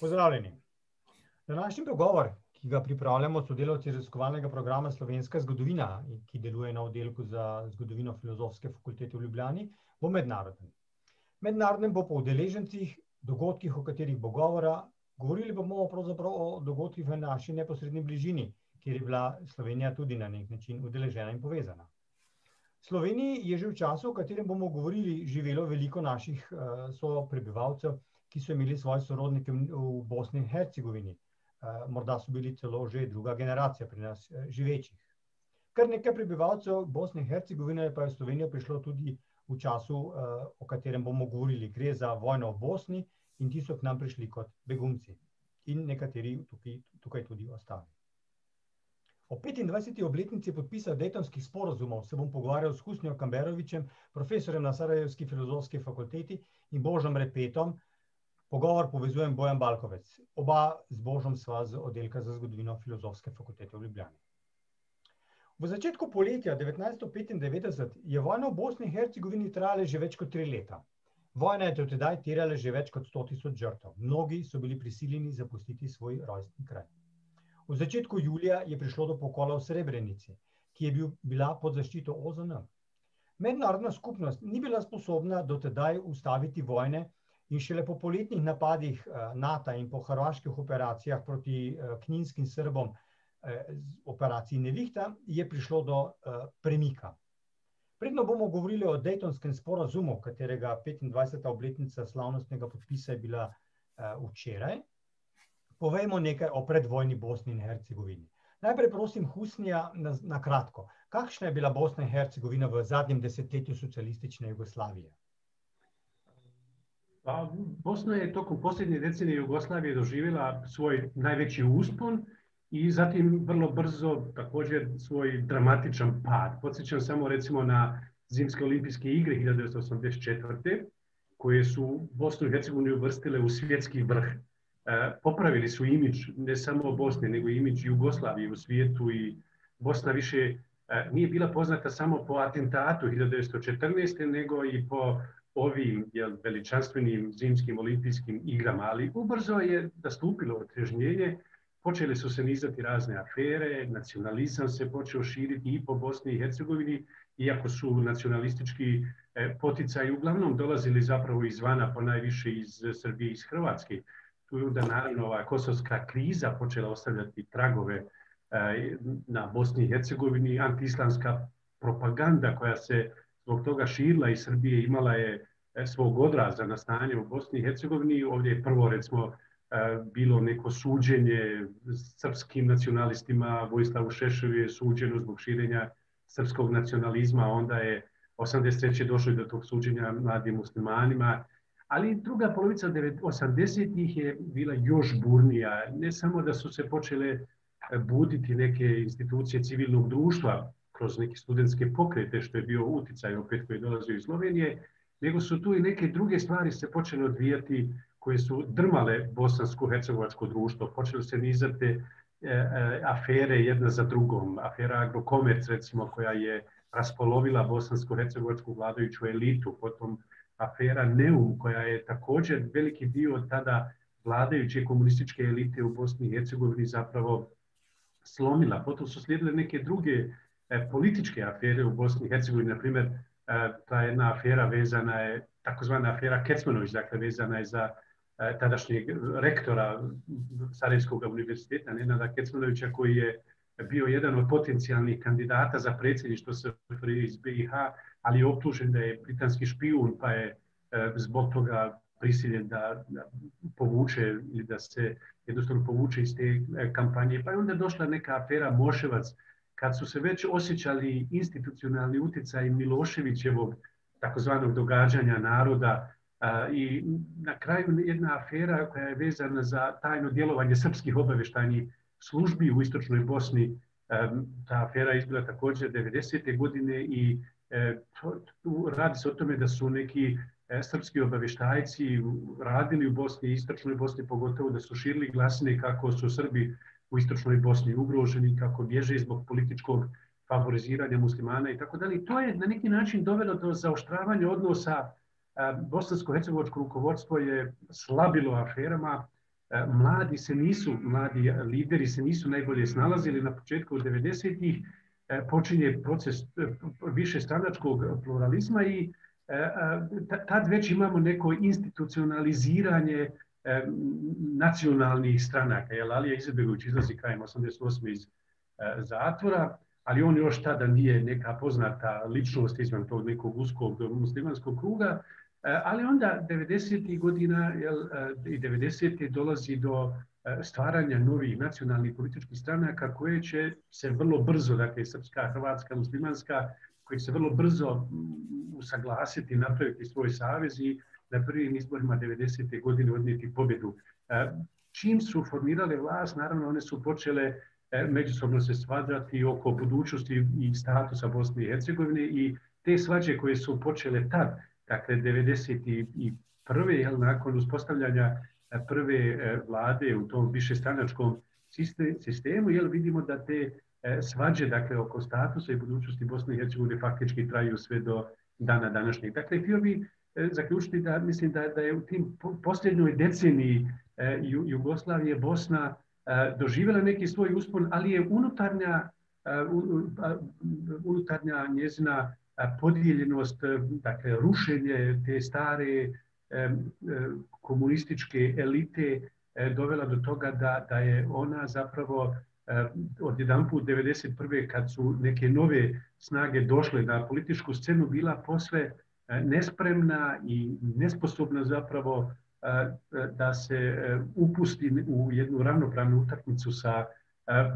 Pozdravljeni. Današnji pogovor, ki ga pripravljamo sodelavci raziskovalnega programa Slovenska zgodovina, ki deluje na oddelku za zgodovino Filozofske fakultete v Ljubljani, bo mednaroden. Mednaroden bo po udeležencih, dogodkih, o katerih bo govora, govorili bomo pravzaprav o dogodkih v naši neposredni bližini, kjer je bila Slovenija tudi na neki način udeležena in povezana. Sloveniji je že v času, o katerem bomo govorili, živelo veliko naših soprebivalcev, ki so imeli svoje sorodnike v Bosni in Hercegovini. morda so bili celo že druga generacija pri nas živečih. Kar nekaj prebivalcev Bosne in Hercegovine pa je v Slovenijo prišlo tudi v času, o katerem bomo govorili, gre za vojno v Bosni, in ti so k nam prišli kot begunci. In nekateri tukaj, tukaj tudi ostali. Ob petindvajseti obletnici podpisa Daytonskih sporazumov se bom pogovarjal s Husnijo Kamberovićem, profesorjem na sarajevski filozofski fakulteti, in Božom Repetom. Pogovor povezujem Bojan Balkovec. Oba z Božom sva z oddelka za zgodovino Filozofske fakultete v Ljubljani. V začetku poletja devetnajststo petindevetdeset je vojna v Bosni in Hercegovini trajala že več kot tri leta. Vojna je do tedaj terjala že več kot sto tisoč žrtev, mnogi so bili prisiljeni zapustiti svoj rojstni kraj. V začetku julija je prišlo do pokola v Srebrenici, ki je bil, bila pod zaščito OZN. Mednarodna skupnost ni bila sposobna do tedaj ustaviti vojne in šele po poletnih napadih, Nata in po hrvaških operacijah proti, kninskim Srbom, operaciji Nevihta, je prišlo do, premika. Preden bomo govorili o Daytonskem sporazumu, katerega petindvajseta obletnica slavnostnega podpisa je bila, včeraj, povejmo nekaj o predvojni Bosni in Hercegovini. Najprej prosim Husnija na kratko, kakšna je bila Bosna in Hercegovina v zadnjem desetletju socialistične Jugoslavije? Pa Bosna je tokom posljednje decenije Jugoslavije doživjela svoj najveći uspon i zatim vrlo brzo također svoj dramatičan pad. Podsjećam samo recimo na Zimske olimpijske igre hiljadu devetsto osamdeset četvrte koje su Bosnu i Hercegovinu uvrstile u svjetski vrh. Popravili su imidž ne samo Bosne nego i imidž Jugoslavije u svijetu i Bosna više nije bila poznata samo po atentatu hiljadu devetsto četrnaeste nego i po ovim veličanstvenim Zimskim olimpijskim igrama, ali ubrzo je nastupilo otrežnjenje, počele su se nizati razne afere, nacionalizam se počeo širiti i po Bosni i Hercegovini, iako su nacionalistički poticaji uglavnom dolazili zapravo izvana, ponajviše iz Srbije i iz Hrvatske. Tu je onda naravno ova kosovska kriza počela ostavljati tragove na Bosni i Hercegovini, antiislamska propaganda koja se zbog toga širila iz Srbije, imala je svog odraza na stanje u Bosni i Hercegovini, ovdje je prvo recimo bilo neko suđenje srpskim nacionalistima, Vojislavu Šešelju je suđeno zbog širenja srpskog nacionalizma, onda je osamdeset došlo i do tog suđenja mladim muslimanima, ali druga polovica osamdesetih je bila još burnija, ne samo da su se počele buditi neke institucije civilnog društva kroz neke studentske pokrete, što je bio uticaj opet koji je dolazio iz Slovenije, nego su tu i neke druge stvari se počele odvijati koje su drmale bosansko-hercegovačko društvo. Počele se nizati afere jedna za drugom. Afera Agrokomerc recimo koja je raspolovila bosansko-hercegovačku vladajuću elitu, potom afera Neum koja je također veliki dio tada vladajuće komunističke elite u Bosni i Hercegovini zapravo slomila. Potom su slijedile neke druge političke afere u Bosni i Hercegovini, na primjer ta jedna afera vezana je, takozvana afera Kecmanović, dakle vezana je za tadašnjeg rektora Sarajevskog univerziteta, Nenada Kecmanovića, koji je bio jedan od potencijalnih kandidata za predsjedništvo SFRJ iz BiH, ali je optužen da je britanski špijun, pa je zbog toga prisiljen da povuče ili da se jednostavno povuče iz te kampanje. Pa je onda došla neka afera Moševac, kad su se već osjećali institucionalni utjecaj Miloševićevog takozvanog događanja naroda i na kraju jedna afera koja je vezana za tajno djelovanje srpskih obavještajnih službi u istočnoj Bosni. Ta afera je izbila također 90. godine i radi se o tome da su neki srpski obavještajci radili u Bosni, istočnoj Bosni pogotovo, da su širili glasine kako su Srbi u istočnoj Bosni ugroženi, kako bježe zbog političkog favoriziranja muslimana i tako dalje. To je na neki način dovelo do zaoštravanja odnosa. Bosansko-hercegovačko rukovodstvo je slabilo aferama, mladi se nisu, mladi lideri se nisu najbolje snalazili na početku 90-ih, počinje proces više stranačkog pluralizma i tad već imamo neko institucionaliziranje nacionalnih stranaka. Jel, Alija Izetbegović izlazi krajem 88. iz zatvora, ali on još tada nije neka poznata ličnost izvan tog nekog uskog muslimanskog kruga, ali onda 90. godina jel, i 90. dolazi do stvaranja novih nacionalnih političkih stranaka koje će se vrlo brzo, dakle srpska, hrvatska, muslimanska, koji će se vrlo brzo usaglasiti, napraviti svoj savez i na prvim izborima 90. godine odnijeti pobjedu. Čim su formirale vlast, naravno one su počele međusobno se svađati oko budućnosti i statusa Bosne i Hercegovine i te svađe koje su počele tad, dakle 91. Jel, nakon uspostavljanja prve vlade u tom višestranačkom sistemu, jel, vidimo da te svađe dakle, oko statusa i budućnosti Bosne i Hercegovine faktički traju sve do dana današnjeg. Dakle, htio bih zaključiti da mislim da, da je u tim posljednjoj deceniji Jugoslavije Bosna doživjela neki svoj uspon, ali je unutarnja, unutarnja njezina podijeljenost, dakle rušenje te stare komunističke elite dovela do toga da, da je ona zapravo od jedan put 1991. kad su neke nove snage došle na političku scenu bila posve nespremna i nesposobna zapravo da se upusti u jednu ravnopravnu utakmicu sa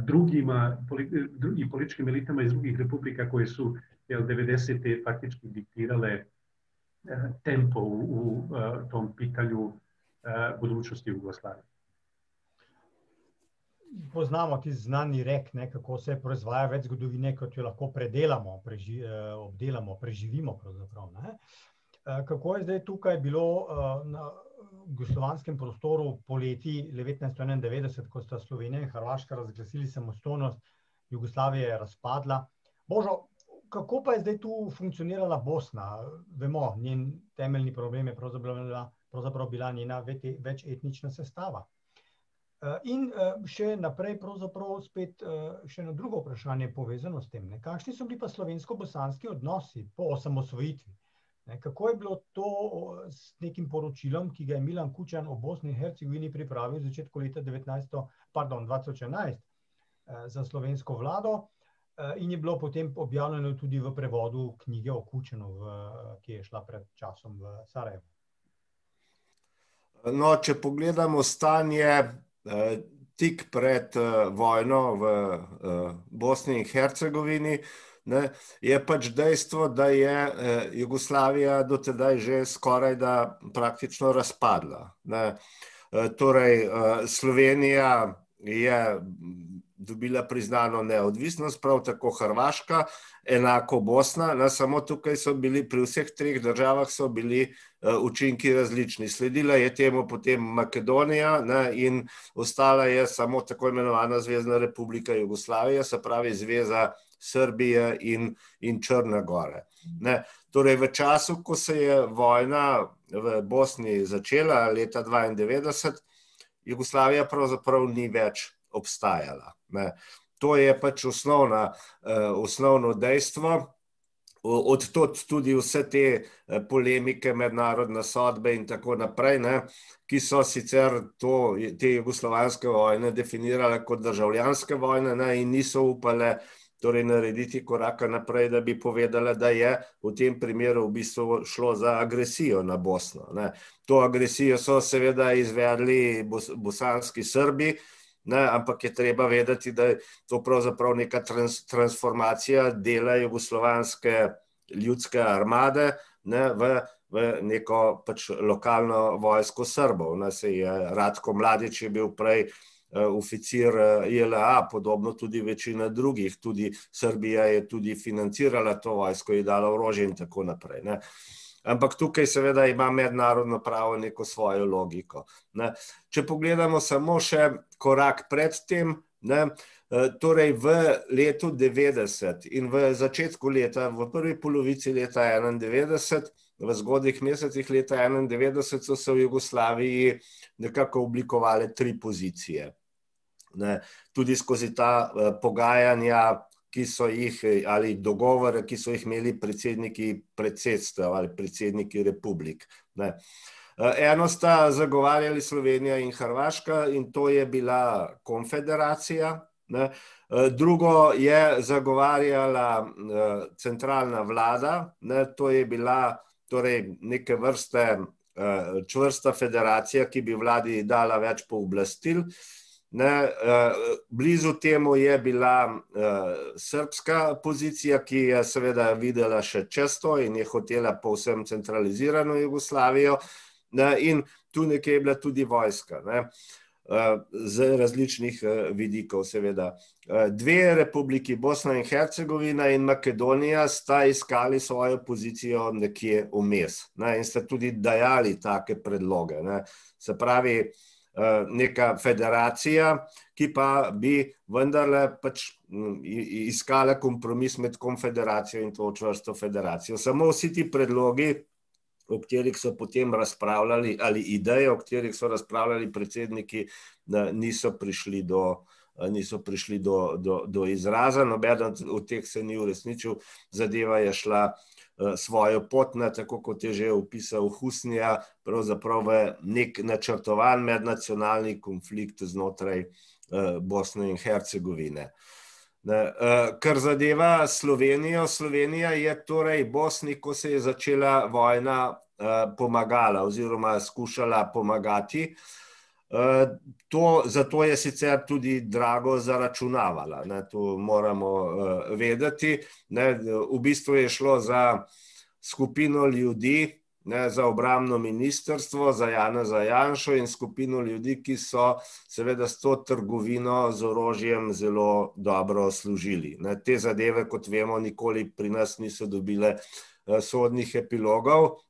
drugima i političkim elitama iz drugih republika koje su jel, 90. faktički diktirale tempo u tom pitanju budućnosti Jugoslavije. Poznamo ti znani rek, ne, kako se proizvaja več zgodovine, kot jo lahko predelamo, preži, obdelamo, preživimo. Ne. Kako je zdaj tukaj bilo na jugoslovanskem prostoru poleti 1991, ko sta Slovenija in Hrvaška razglasili samostojnost, Jugoslavija je razpadla. Božo, kako pa je zdaj tu funkcionirala Bosna? Vemo, njen temeljni problem je pravzaprav bila, pravzaprav bila njena večetnična sestava. In še naprej pravzaprav spet še na drugo vprašanje povezano s tem. Ne? Kakšni so bili pa slovensko-bosanski odnosi po osamosvojitvi? Kako je bilo to s nekim poročilom, ki ga je Milan Kučan o Bosni in Hercegovini pripravil v začetku leta 19, pardon, 2011 za slovensko vlado in je bilo potem objavljeno tudi v prevodu knjige o Kučanu, ki je šla pred časom v Sarajevo. No, če pogledamo stanje tik pred vojno v Bosni in Hercegovini, ne, je pač dejstvo, da je Jugoslavija do tedaj že skoraj da praktično razpadla. Ne. Torej, Slovenija je dobila priznano neodvisnost, prav tako Hrvaška, enako Bosna, ne, samo tukaj so bili, pri vseh treh državah so bili učinki različni. Sledila je temu potem Makedonija, ne, in ostala je samo tako imenovana Zvezna republika Jugoslavija, se pravi zveza Srbije in, in Črne gore. Ne. Torej v času, ko se je vojna v Bosni začela, leta dvaindevetdeset, Jugoslavija pravzaprav ni več obstajala, ne. To je pač osnovna, osnovno dejstvo, od tod tudi vse te polemike, mednarodne sodbe in tako naprej, ne, ki so sicer to, te jugoslovanske vojne definirale kot državljanske vojne, ne, in niso upale torej narediti koraka naprej, da bi povedale, da je v tem primeru v bistvu šlo za agresijo na Bosno, ne. To agresijo so seveda izvedli bosanski Srbi, ne, ampak je treba vedeti, da je to pravzaprav neka transformacija dela jugoslovanske ljudske armade, ne, v v neko pač lokalno vojsko Srbov, saj je Ratko Mladić je bil prej oficir JLA, podobno tudi večina drugih, tudi Srbija je tudi financirala to vojsko, ji dala orožje in tako naprej, ne. Ampak tukaj seveda ima mednarodno pravo neko svojo logiko, ne. Če pogledamo samo še korak pred tem, ne, torej v letu devetdeset in v začetku leta, v prvi polovici leta enaindevetdeset v zgodnih mesecih leta 1991 so se v Jugoslaviji nekako oblikovale tri pozicije. Ne, tudi skozi ta uh, pogajanja, ki so jih, ali dogovore, ki so jih imeli predsedniki predsedstva ali predsedniki republik. Ne. Eno sta zagovarjali Slovenija in Hrvaška, in to je bila konfederacija. Ne. Drugo je zagovarjala centralna vlada, ne. to je bila torej, neke vrste čvrsta federacija, ki bi vladi dala več pooblastil. Ne, uh, blizu temu je bila uh, srpska pozicija, ki je seveda videla še često in je hotela povsem centralizirano Jugoslavijo, ne, in tu nekje je bila tudi vojska, ne, uh, z različnih vidikov, seveda. Dve republiki, Bosna in Hercegovina in Makedonija, sta iskali svojo pozicijo nekje vmes ne, in sta tudi dajali take predloge. Ne. Se pravi, Eh, neka federacija, ki pa bi vendarle pač mm, iskala kompromis med konfederacijo in to čvrsto federacijo. Samo vsi ti predlogi, o katerih so potem razpravljali, ali ideje, o katerih so razpravljali predsedniki, niso prišli do, niso prišli do, do, do izraza. Noben od teh se ni uresničil, zadeva je šla Eh, svojo pot, ne, tako kot je že opisal Husnija, pravzaprav v nek načrtovan mednacionalni konflikt znotraj uh, Bosne in Hercegovine. Ne, uh, kar zadeva Slovenijo, Slovenija je torej Bosni, ko se je začela vojna, pomagala oziroma skušala pomagati. To, zato je sicer tudi drago zaračunavala, ne, to moramo uh, vedeti. Ne, v bistvu je šlo za skupino ljudi, ne, za obramno ministrstvo, za Jana Zajanšo in skupino ljudi, ki so seveda s to trgovino z orožjem zelo dobro služili. Ne, te zadeve, kot vemo, nikoli pri nas niso dobile uh, sodnih epilogov,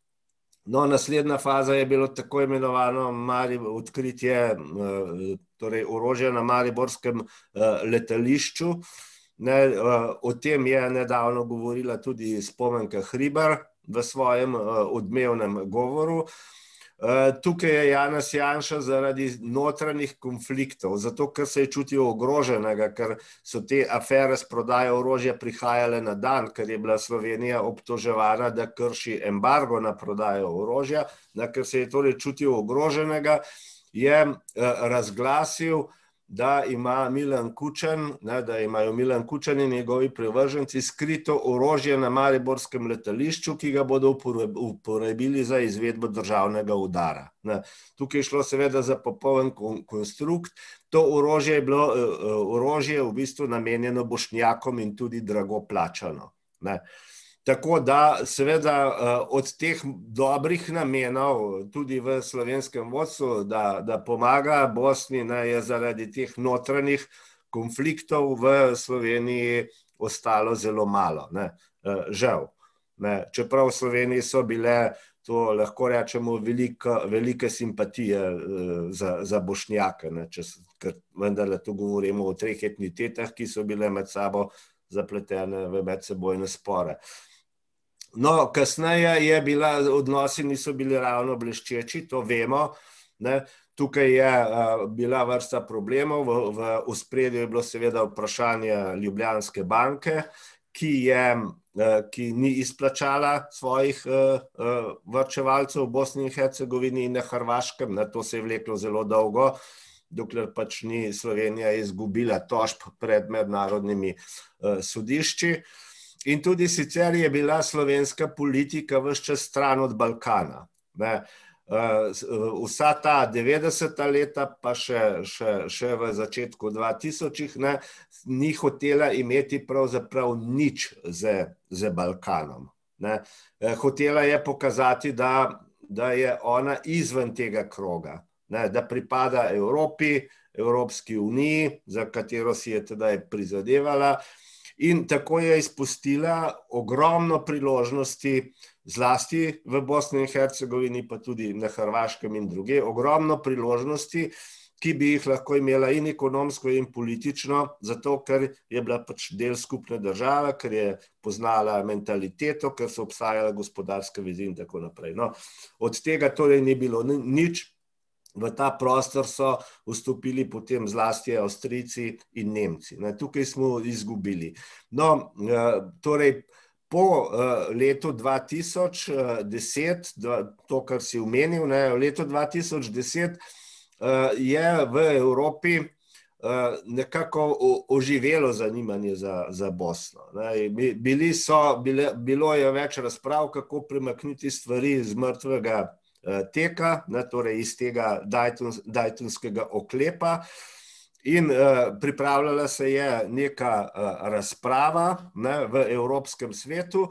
No, naslednja faza je bilo tako imenovano odkritje eh, torej orožja na Mariborskem eh, letališču. Ne, eh, o tem je nedavno govorila tudi spomenka Hribar v svojem odmevnem govoru. Eh, tukaj je Janes Janša zaradi notranjih konfliktov, zato ker se je čutil ogroženega, ker so te afere s prodajo orožja prihajale na dan, ker je bila Slovenija obtoževana, da krši embargo na prodajo orožja, da ker se je torej čutil ogroženega, je eh, razglasil, da ima Milan Kučan, ne, da imajo Milan Kučan in njegovi privrženci skrito orožje na Mariborskem letališču, ki ga bodo uporabili za izvedbo državnega udara. Ne. Tukaj je šlo seveda za popoln konstrukt. To orožje je bilo uh, orožje v bistvu namenjeno bošnjakom in tudi drago plačano. Ne. Uh, Tako da, seveda, eh, od teh dobrih namenov, tudi v slovenskem vodstvu, da, da pomaga Bosni, ne, je zaradi teh notranjih konfliktov v Sloveniji ostalo zelo malo. Ne, eh, žal. Ne, čeprav v Sloveniji so bile, to lahko rečemo, velika, velike simpatije eh, za, za Bošnjake, ne, če, ker vendar tu govorimo o treh etnitetah, ki so bile med sabo zapletene v medsebojne spore. No, kasneje je bila, odnosi niso bili ravno bleščeči, to vemo. Ne. Tukaj je uh, bila vrsta problemov, v, v uspredju je bilo seveda vprašanje Ljubljanske banke, ki, je, uh, ki ni izplačala svojih uh, uh, vrčevalcev v Bosni in Hercegovini in na Hrvaškem. Na to se je vleklo zelo dolgo, dokler pač ni Slovenija izgubila tožb pred mednarodnimi uh, sodišči. Uh, In tudi sicer je bila slovenska politika vse čas stran od Balkana. Ne. Eh, vsa ta 90-ta leta, pa še, še, še v začetku 2000-ih, ni hotela imeti pravzaprav nič z, z Balkanom. Ne. Eh, hotela je pokazati, da, da je ona izven tega kroga, ne, da pripada Evropi, Evropski uniji, za katero si je teda prizadevala. In tako je izpustila ogromno priložnosti, zlasti v Bosni in Hercegovini, pa tudi na Hrvaškem in druge, ogromno priložnosti, ki bi jih lahko imela in ekonomsko, in politično, zato ker je bila pač del skupne države, ker je poznala mentaliteto, ker so obstajale gospodarske vezi in tako naprej. No, od tega torej ni bilo nič. V ta prostor so vstopili potem zlasti Avstrijci in Nemci. Ne, tukaj smo izgubili. No, eh, torej, po uh, letu 2010, to, kar si omenil, v letu 2010 uh, je v Evropi nekako oživelo zanimanje za, za Bosno. Ne. Bili so, bile, bilo je več razprav, kako premakniti stvari iz mrtvega teka, ne, torej iz tega Dajtonskega oklepa. In uh, pripravljala se je neka uh, razprava ne, v Evropskem svetu,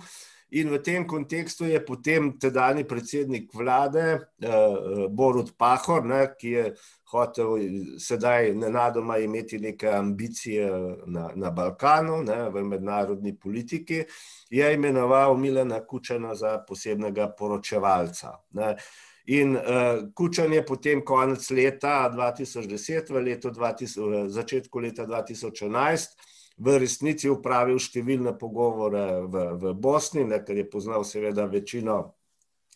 In v tem kontekstu je potem tedajni predsednik vlade, uh, Borut Pahor, ne, ki je hotel sedaj nenadoma imeti neke ambicije na, na Balkanu, ne, v mednarodni politiki, je imenoval Milena Kučana za posebnega poročevalca. Ne. In uh, Kučan je potem konec leta 2010, v, letu 2000, v začetku leta 2011, v resnici upravil številne pogovore v, v Bosni, ne, ker je poznal seveda večino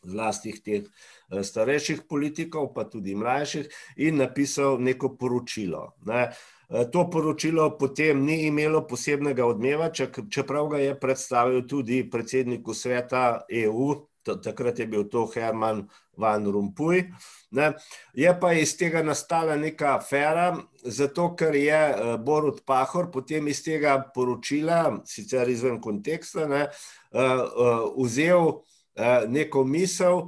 zlasti teh eh, starejših politikov, pa tudi mlajših, in napisal neko poročilo. Ne. Eh, to poročilo potem ni imelo posebnega odmeva, čeprav ga je predstavil tudi predsedniku sveta EU, takrat je bil to Herman Van Rompuy. Ne. Je pa iz tega nastala neka afera, zato ker je eh, Borut Pahor potem iz tega poročila, sicer izven konteksta, ne, eh, eh, vzel neko misel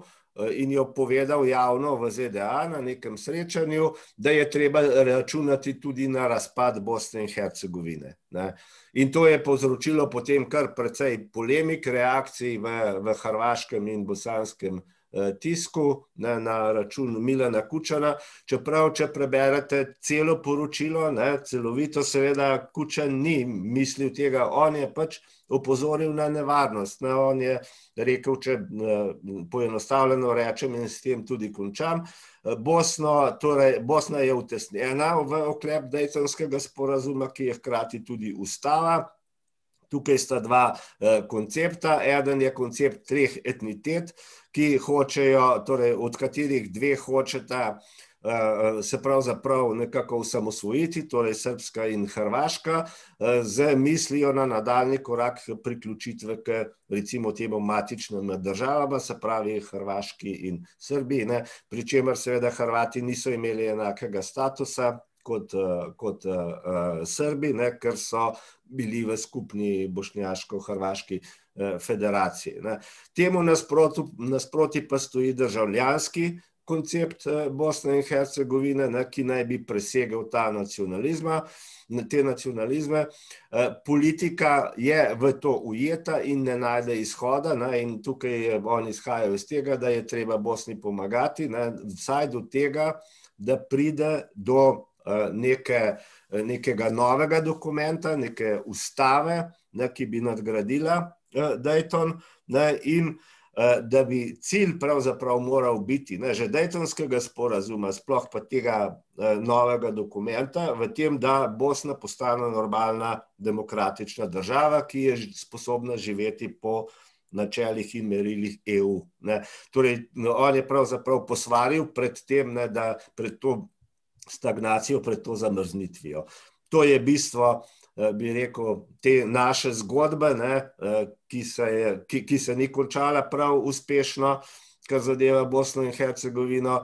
in jo povedal javno v ZDA na nekem srečanju, da je treba računati tudi na razpad Bosne in Hercegovine. Ne. In to je povzročilo potem kar precej polemik, reakcij v, v hrvaškem in bosanskem Eh, tisku ne, na račun Milana Kučana. Čeprav, če preberete celo poročilo, ne, celovito, seveda Kučan ni mislil tega, on je pač opozoril na nevarnost. Ne, on je rekel, če eh, poenostavljeno rečem in s tem tudi končam, eh, Bosno, torej, Bosna je utesnjena v oklep Dejtonskega sporazuma, ki je hkrati tudi ustava. Tukaj sta dva eh, koncepta. Eden je koncept treh etnitet, ki hočejo, torej od katerih dve hočeta eh, se pravzaprav nekako osamosvojiti, torej Srpska in Hrvaška, eh, z mislijo na nadaljni korak priključitve k recimo temu matičnim državam, se pravi Hrvaški in Srbiji, ne? pri čemer seveda Hrvati niso imeli enakega statusa, kot, eh, kot uh, Srbi, ne, ker so bili v skupni bošnjaško-hrvaški uh, federaciji. Ne. Temu nasproti, nasproti pa stoji državljanski koncept uh, Bosne in Hercegovine, ne, ki naj bi presegel ta nacionalizma. Te nacionalizme. Politika je v to ujeta in ne najde izhoda, ne, in tukaj je, on izhajajo iz tega, da je treba Bosni pomagati, ne, vsaj do tega, da pride do Eh, neke, eh, nekega novega dokumenta, neke ustave, ne, ki bi nadgradila Dayton ne, in uh, da bi cilj pravzaprav moral biti, ne, že Daytonskega sporazuma, sploh pa tega uh, novega dokumenta, v tem, da Bosna postane normalna demokratična država, ki je sposobna živeti po načelih in merilih EU. Ne. Torej, on je pravzaprav posvaril pred tem, ne, da pred to stagnacijo, pred to zamrznitvijo. To je bistvo, eh, bi rekel, te naše zgodbe, ne, eh, ki, se je, ki, ki se ni končala prav uspešno, kar zadeva Bosno in Hercegovino.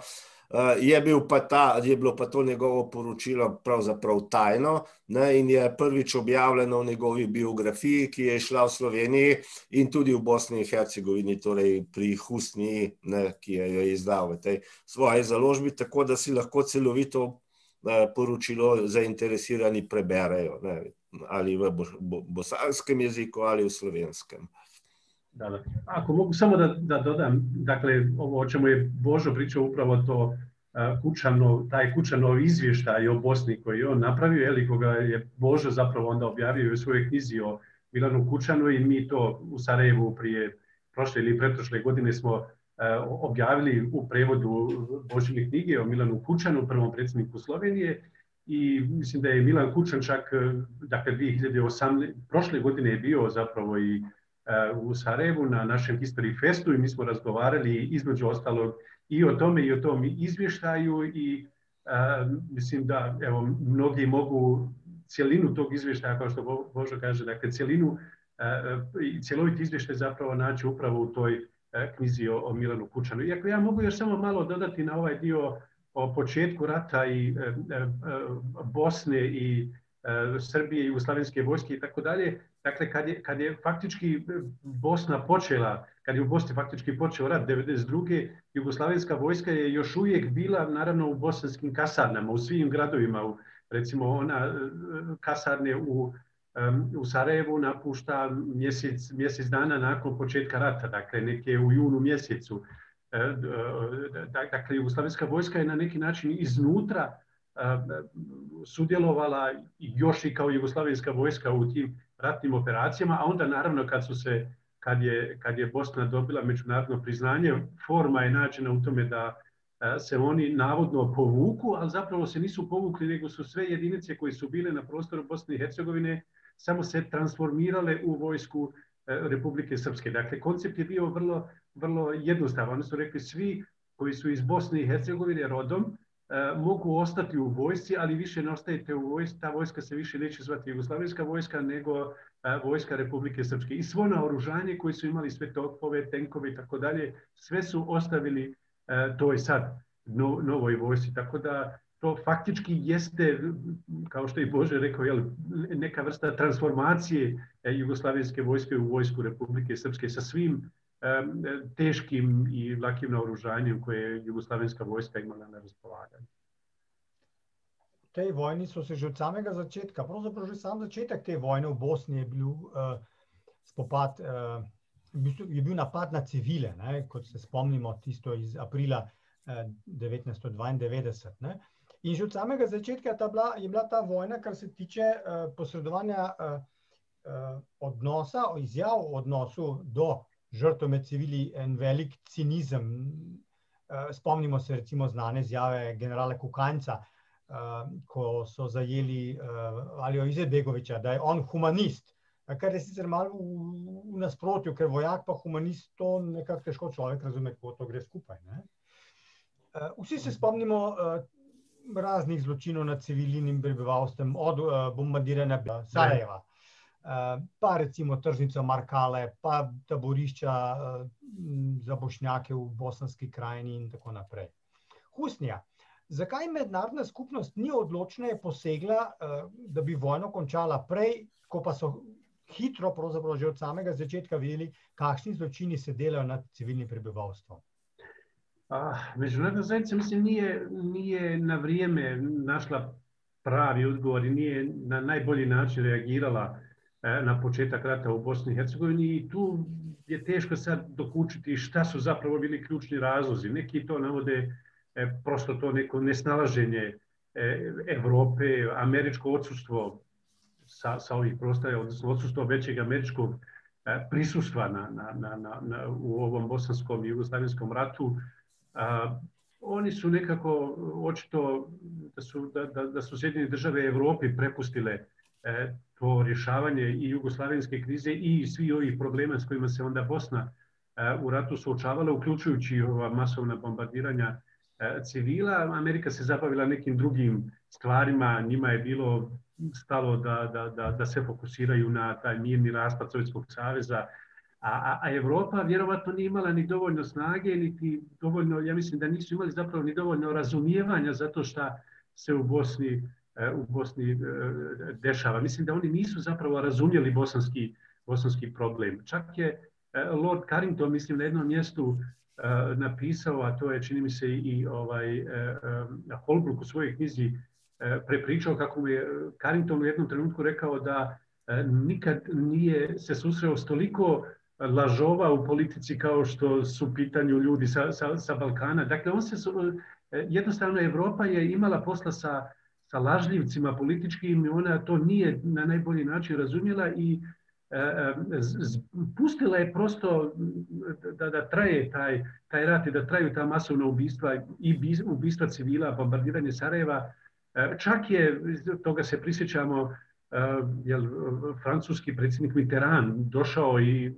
Eh, je, bil pa ta, je bilo pa to njegovo poročilo pravzaprav tajno ne, in je prvič objavljeno v njegovi biografiji, ki je šla v Sloveniji in tudi v Bosni in Hercegovini, torej pri Hustni, ne, ki je jo izdal v tej svoji založbi, tako da si lahko celovito poročilo zainteresirani preberejo, ne, ali v bosanskem jeziku ali v slovenskem. Da, da. Ako mogu samo da, da dodam, dakle, ovo o čemu je Božo pričao upravo to Kučano, taj Kučanov izvještaj o Bosni koji je on napravio, ili koga je Božo zapravo onda objavio u svojoj knjizi o Milanu Kučanu i mi to u Sarajevu prije prošle ili pretprošle godine smo objavili u prevodu Božine knjige o Milanu Kučanu, prvom predsjedniku Slovenije. I mislim da je Milan Kučan čak, dakle 2018, prošle godine je bio zapravo i u Sarajevu na našem History Festu i mi smo razgovarali između ostalog i o tome i o tom izvještaju i mislim da evo, mnogi mogu cijelinu tog izvještaja, kao što Božo kaže, dakle cijelinu i cjelovit izvještaj zapravo naći upravo u toj knjizi o, o Milanu Kučanu. Iako ja mogu još samo malo dodati na ovaj dio o početku rata i e, e, Bosne i e, Srbije i Jugoslavenske vojske i tako dalje. Dakle, kad je, kad je faktički Bosna počela, kad je u Bosni faktički počeo rat 92. Jugoslavenska vojska je još uvijek bila naravno u bosanskim kasarnama, u svim gradovima, u, recimo ona kasarne u u Sarajevu napušta mjesec, mjesec dana nakon početka rata, dakle neke u junu mjesecu. E, e, dakle, Jugoslavijska vojska je na neki način iznutra e, sudjelovala još i kao Jugoslavijska vojska u tim ratnim operacijama, a onda naravno kad su se kad je, kad je Bosna dobila međunarodno priznanje, forma je nađena u tome da se oni navodno povuku, ali zapravo se nisu povukli, nego su sve jedinice koje su bile na prostoru Bosne i Hercegovine samo se transformirale u vojsku e, Republike Srpske. Dakle, koncept je bio vrlo, vrlo jednostavan. Oni su rekli svi koji su iz Bosne i Hercegovine rodom, e, mogu ostati u vojsci, ali više ne ostajete u vojsci, ta vojska se više neće zvati Jugoslavijska vojska, nego e, vojska Republike Srpske. I svo naoružanje koji su imali sve topove, tenkove i tako dalje, sve su ostavili toj sad novoj vojsci. Tako da to faktički jeste, kao što je Bože rekao, jel, neka vrsta transformacije e, Jugoslavenske vojske u vojsku Republike Srpske sa svim um, teškim i lakim naoružanjem koje je Jugoslavenska vojska imala na raspolaganju. Tej vojni so se že od samega začetka, pravzaprav že sam začetek te vojne v Bosni je bil uh, spopad, uh, je bil napad na civile, ne, kot se spomnimo tisto iz aprila uh, 1992. Ne. In že od samega začetka bila, je bila ta vojna, kar se tiče uh, posredovanja uh, uh, odnosa, izjav o odnosu do žrtev med civili, en velik cinizem. Uh, spomnimo se recimo znane izjave generala Kukanca, uh, ko so zajeli uh, Alijo Izebegoviča, da je on humanist. Kar je sicer malo v, v nasprotju, ker vojak pa humanist, to nekako težko človek razume, kako to gre skupaj. Ne? Vsi se spomnimo raznih zločinov nad civilnim prebivalstvom, od uh, bombardiranja Sarajeva, uh, pa recimo tržnico Markale, pa taborišča uh, za bošnjake v bosanski krajini in tako naprej. Husnja. Zakaj mednarodna skupnost ni odločneje posegla, uh, da bi vojno končala prej, ko pa so hitro, pravzaprav že od samega začetka vedeli, kakšni zločini se delajo nad civilnim prebivalstvom? Međunarodna zajednica mislim nije, nije na vrijeme našla pravi odgovor i nije na najbolji način reagirala e, na početak rata u Bosni i Hercegovini i tu je teško sad dokučiti šta su zapravo bili ključni razlozi. Neki to navode e, prosto to neko nesnalaženje e, Evrope, američko odsustvo sa, sa ovih prostora, odnosno odsustvo većeg američkog prisustva na, na, na, u ovom bosanskom i jugoslavijskom ratu, Oni su nekako očito da su, da, da, da su Sjedinje države Evropi prepustile e, to rješavanje i jugoslavenske krize i svi ovih problema s kojima se onda Bosna e, u ratu suočavala, uključujući ova masovna bombardiranja e, civila. Amerika se zabavila nekim drugim stvarima, njima je bilo stalo da, da, da, da se fokusiraju na taj mirni raspad Sovjetskog saveza, A, a Evropa vjerovatno nije imala ni dovoljno snage, niti dovoljno, ja mislim da nisu imali zapravo ni dovoljno razumijevanja zato što se u Bosni, e, u Bosni e, dešava. Mislim da oni nisu zapravo razumjeli bosanski, bosanski problem. Čak je e, Lord Carrington, mislim, na jednom mjestu napisao, a to je, čini mi se, i ovaj, Holbrook u svojoj knjizi prepričao kako mu je Carrington u jednom trenutku rekao da nikad nije se susreo s toliko lažova u politici kao što su pitanju ljudi sa, sa, sa Balkana. Dakle, on se, e, jednostavno Evropa je imala posla sa, sa lažljivcima političkim i ona to nije na najbolji način razumjela i pustila je prosto da, da traje taj, taj rat i da traju ta masovna ubistva i ubistva civila, bombardiranje Sarajeva. Čak je, toga se prisjećamo, francuski predsjednik Mitterrand došao i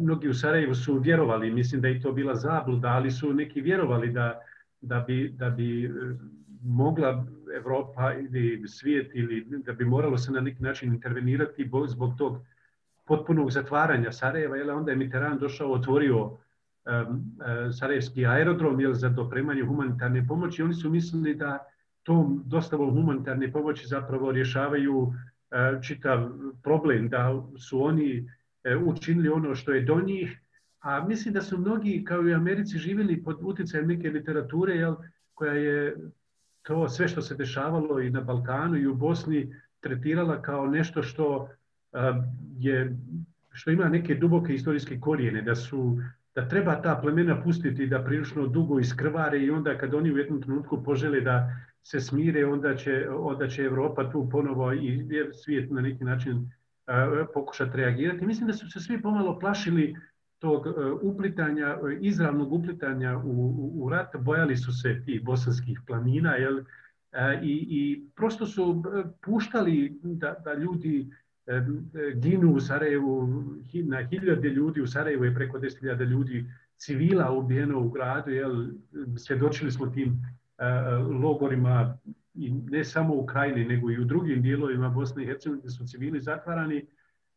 mnogi u Sarajevu su vjerovali, mislim da je to bila zabluda, ali su neki vjerovali da, da, bi, da bi mogla Evropa ili svijet ili da bi moralo se na neki način intervenirati zbog tog potpunog zatvaranja Sarajeva, jel, onda je Mitterrand došao, otvorio um, Sarajevski aerodrom jel, za dopremanje humanitarne pomoći. Oni su mislili da tom dostavom humanitarne pomoći zapravo rješavaju čitav problem, da su oni učinili ono što je do njih, a mislim da su mnogi, kao i u Americi, živjeli pod utjecajem neke literature, jel, koja je to sve što se dešavalo i na Balkanu i u Bosni tretirala kao nešto što je, što ima neke duboke historijske korijene, da su da treba ta plemena pustiti da prilično dugo iskrvare i onda kad oni u jednom trenutku požele da se smire, onda će, onda će Evropa tu ponovo i svijet na neki način uh, pokušati reagirati. Mislim da su se svi pomalo plašili tog uh, uplitanja, izravnog uplitanja u, u, u rat, bojali su se tih bosanskih planina, jel? I, i prosto su puštali da, da ljudi ginu u Sarajevu, na hiljade ljudi u Sarajevu je preko 10.000 ljudi civila ubijeno u gradu, jel, svjedočili smo tim logorima i ne samo u Krajini, nego i u drugim dijelovima Bosne i Hercegovine gdje su civili zatvarani.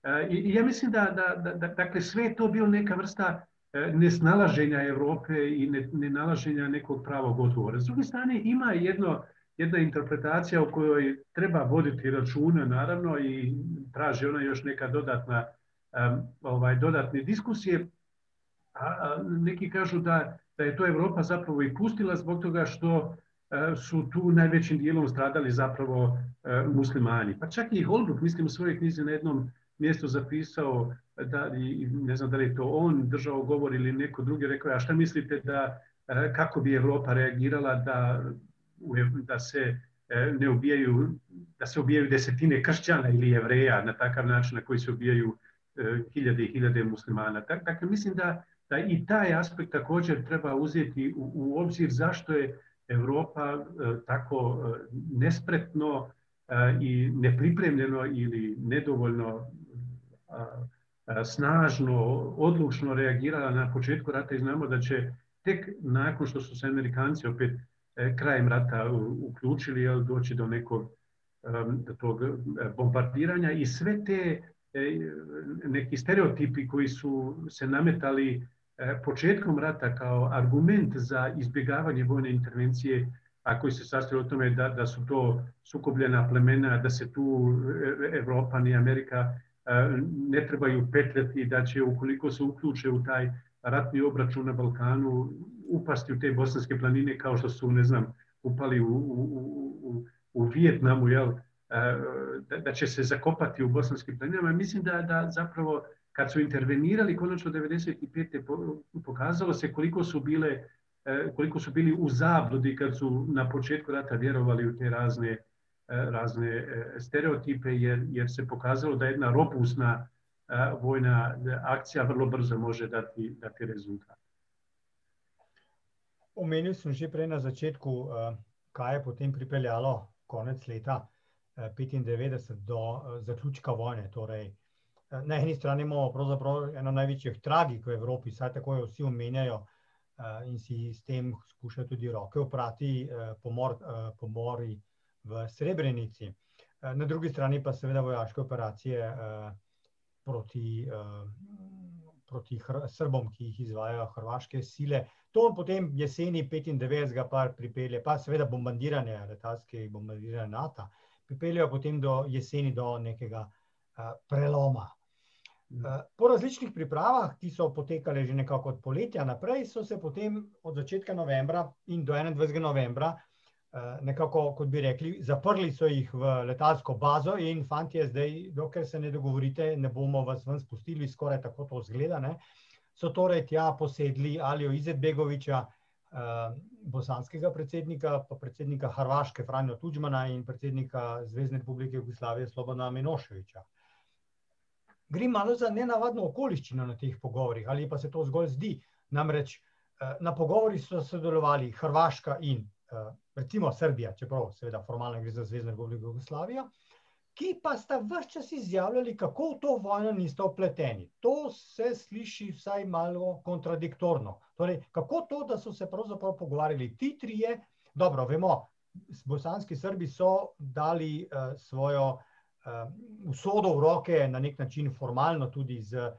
Uh, i, ja mislim da, da, da, da dakle, sve je to bilo neka vrsta uh, nesnalaženja Evrope i ne, nenalaženja nekog pravog odgovora. S druge strane, ima jedno jedna interpretacija u kojoj treba voditi računa naravno i traži ona još neka dodatna um, ovaj dodatne diskusije. A, a neki kažu da, da je to Evropa zapravo i pustila zbog toga što su tu najvećim dijelom stradali zapravo uh, muslimani. Pa čak i Holbrook, mislim u svojoj knjizi na jednom mjestu zapisao da ne znam da li je to on držao govor ili neko drugi rekao a šta mislite da kako bi Evropa reagirala da da se e, ne ubijaju, da se ubijaju desetine kršćana ili jevreja na takav način na koji se ubijaju e, hiljade i hiljade muslimana. Dakle, mislim da, da i taj aspekt također treba uzeti u, u obzir zašto je Evropa e, tako nespretno i nepripremljeno ili nedovoljno snažno, odlučno reagirala na početku rata i znamo da će tek nakon što su se Amerikanci opet E, krajem rata uključili jel, doći do nekog tog e, bombardiranja i sve te e, neki stereotipi koji su se nametali početkom rata kao argument za izbjegavanje vojne intervencije, a koji se sastoji o tome da, da su to sukobljena plemena, da se tu Evropa i Amerika ne trebaju petljati, da će ukoliko se uključe u taj ratni obračun na Balkanu upasti u te bosanske planine kao što su, ne znam, upali u, u, u, u Vijetnamu, jel, da, da će se zakopati u bosanskim planinama. Mislim da, da zapravo kad su intervenirali konačno 95. pokazalo se koliko su bile koliko su bili u zabludi kad su na početku rata vjerovali u te razne razne stereotipe jer, jer se pokazalo da jedna robustna vojna akcija vrlo brzo može dati, dati rezultat. Omenil sem že prej na začetku, kaj je potem pripeljalo konec leta 1995 do zaključka vojne. Torej, na eni strani imamo eno največjih tragik v Evropi, saj tako jo vsi omenjajo in si s tem skušajo tudi roke oprati pomor, pomori v Srebrenici. Na drugi strani pa seveda vojaške operacije proti, proti Srbom, ki jih izvajajo hrvaške sile. To potem jeseni 95. pa pripelje, pa seveda bombardiranje, letalske bombardiranje NATO, pripeljejo potem do jeseni do nekega preloma. Uh, po različnih pripravah, ki so potekale že nekako od poletja naprej, so se potem od začetka novembra in do 21. novembra Eh, nekako, kot bi rekli, zaprli so jih v letalsko bazo in fanti, zdaj, dokler se ne dogovorite, ne bomo vas ven spustili, skoraj tako to zgleda. Ne? So torej tja posedli Alijo Izetbegoviča, eh, bosanskega predsednika, pa predsednika Hrvaške Franjo Tuđmana in predsednika Zvezdne republike Jugoslavije Slobodana Minoševiča. Gre malo za nenavadno okoliščino na teh pogovorih, ali pa se to zgolj zdi. Namreč na pogovorih so sodelovali Hrvaška in recimo Srbija, čeprav seveda formalno gre za Zvezdno republiko Jugoslavijo, ki pa sta vse čas izjavljali, kako v to vojno nista vpleteni. To se sliši vsaj malo kontradiktorno. Torej, kako to, da so se pravzaprav pogovarjali ti trije, dobro, vemo, bosanski Srbi so dali uh, svojo uh, usodo v roke na nek način formalno tudi z,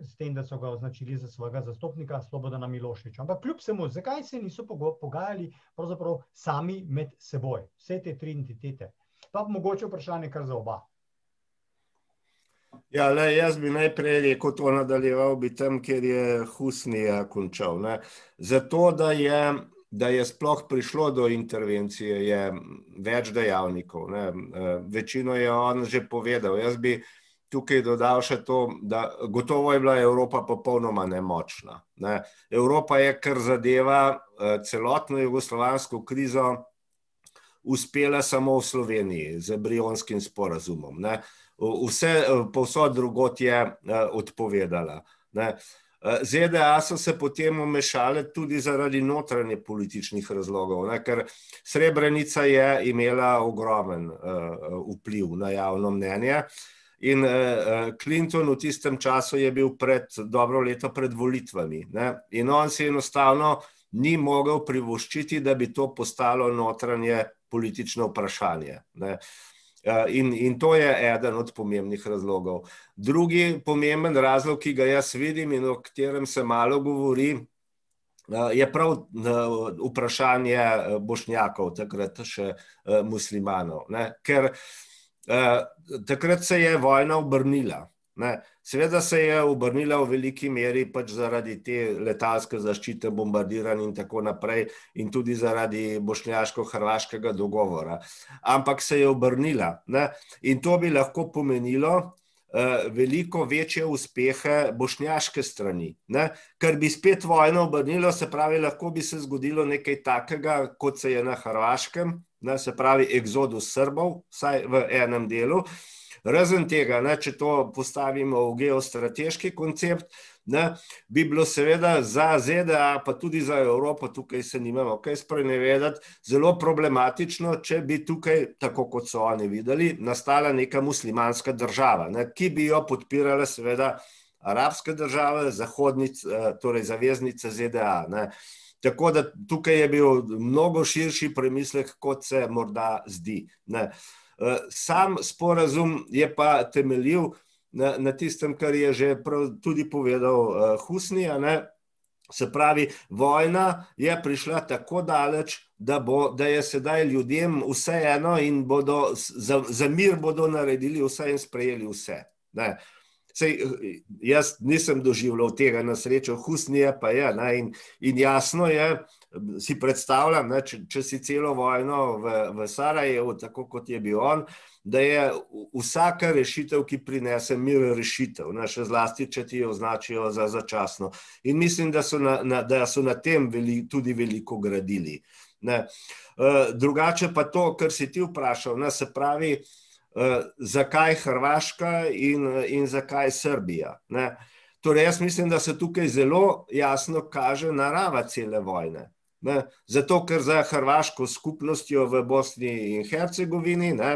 z tem, da so ga označili za svojega zastopnika Slobodana Miloševiča. Ampak kljub vsemu, zakaj se niso pogajali pravzaprav sami med seboj, vse te tri entitete? pa mogoče vprašanje kar za oba. Ja, le, jaz bi najprej rekel to nadaljeval bi tam, kjer je Husnija končal. Ne. Zato, da je, da je sploh prišlo do intervencije, je več dejavnikov. Ne. Večino je on že povedal. Jaz bi tukaj dodal še to, da gotovo je bila Evropa popolnoma nemočna. Ne. Evropa je, kar zadeva celotno jugoslovansko krizo, uspela samo v Sloveniji z brionskim sporazumom. Ne. Vse povsod drugot je odpovedala. Ne. ZDA so se potem umešale tudi zaradi notranje političnih razlogov, ne, ker Srebrenica je imela ogromen uh, vpliv na javno mnenje in uh, Clinton v tistem času je bil pred dobro leto pred volitvami ne, in on se enostavno ni mogel privoščiti, da bi to postalo notranje politično vprašanje. Ne. In, in to je eden od pomembnih razlogov. Drugi pomemben razlog, ki ga jaz vidim in o katerem se malo govori, je prav vprašanje bošnjakov, takrat še muslimanov. Ne. Ker takrat se je vojna obrnila. Ne. Seveda se je obrnila v veliki meri pač zaradi te letalske zaščite, bombardiranja in tako naprej, in tudi zaradi bošnjaško-hrvaškega dogovora. Ampak se je obrnila. Ne. In to bi lahko pomenilo uh, veliko večje uspehe bošnjaške strani. Ne. Ker bi spet vojno obrnilo, se pravi, lahko bi se zgodilo nekaj takega, kot se je na Hrvaškem, ne, se pravi, eksodus Srbov, vsaj v enem delu. Razen tega, ne, če to postavimo v geostrateški koncept, ne, bi bilo seveda za ZDA, pa tudi za Evropo, tukaj se nimamo kaj sprenevedati, zelo problematično, če bi tukaj, tako kot so oni videli, nastala neka muslimanska država, ne, ki bi jo podpirala seveda arabske države, zahodnic, eh, torej zaveznice ZDA. Ne. Tako da tukaj je bil mnogo širši premislek, kot se morda zdi. Ne. Sam sporazum je pa temeljil na, na tistem, kar je že tudi povedal Husnija. Ne? Se pravi, vojna je prišla tako daleč, da, bo, da je sedaj ljudem vseeno in bodo, za, za mir bodo naredili vse in sprejeli vse. Ne? Sej, jaz nisem doživljal tega na srečo, Husnija pa je. In, in jasno je, si predstavljam, ne, če, če si celo vojno v, v Sarajevu, tako kot je bil on, da je vsaka rešitev, ki prinese mir, rešitev, ne, še zlasti, če ti jo označijo za začasno. In mislim, da so na, na, da so na tem veli, tudi veliko gradili. Ne. Uh, drugače pa to, kar si ti vprašal, ne, se pravi, uh, zakaj Hrvaška in, in zakaj Srbija. Ne. Torej, jaz mislim, da se tukaj zelo jasno kaže narava cele vojne. Ne, zato, ker za hrvaško skupnostjo v Bosni in Hercegovini, ne,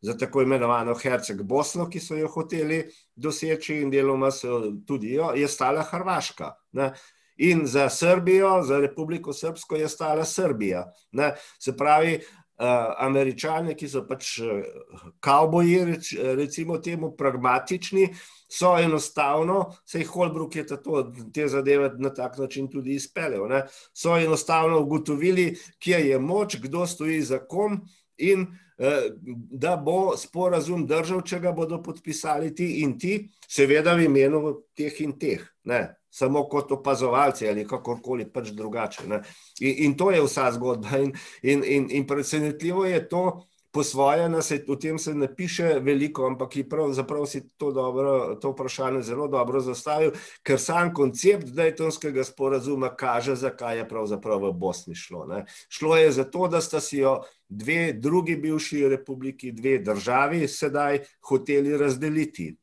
za tako imenovano Herceg Bosno, ki so jo hoteli doseči in deloma so tudi jo, je stala Hrvaška. Ne. In za Srbijo, za Republiko Srpsko je stala Srbija. Ne. Se pravi, Uh, američani, ki so pač kavboji, reč, recimo temu pragmatični, so enostavno, sej Holbrook je to, te zadeve na tak način tudi izpeljal, ne, so enostavno ugotovili, kje je moč, kdo stoji za kom in uh, da bo sporazum držal, če ga bodo podpisali ti in ti, seveda v imenu teh in teh. Ne samo kot opazovalci ali kakorkoli pač drugače. In, in to je vsa zgodba. In, in, in, in presenetljivo je to, po svoje, se o tem se ne piše veliko, ampak pravzaprav si to, dobro, to vprašanje zelo dobro zastavil, ker sam koncept Daytonskega sporazuma kaže, zakaj je pravzaprav v Bosni šlo. Ne. Šlo je za to, da sta si jo dve drugi bivši republiki, dve državi sedaj hoteli razdeliti.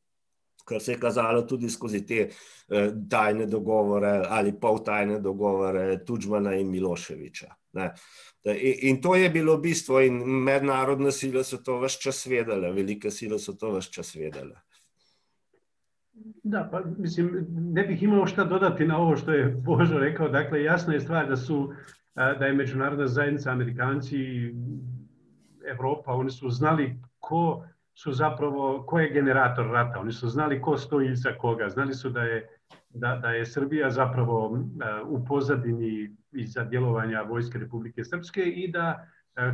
Kar se je kazalo tudi skozi te eh, tajne dogovore ali poltajne dogovore Tudžmana in Miloševiča. Ne. In to je bilo bistvo, in mednarodne sile so to vse čas vedele, velike sile so to vse čas vedele. Da, pa mislim, ne bih imao šta dodati na ovo što je Božo rekao. Dakle, jasna je stvar da su da je međunarodna zajednica, Amerikanci, Evropa, oni su znali ko su zapravo, ko je generator rata. Oni su znali ko stoji iza koga. Znali su da je, da, da je Srbija zapravo u pozadini iza djelovanja Vojske Republike Srpske i da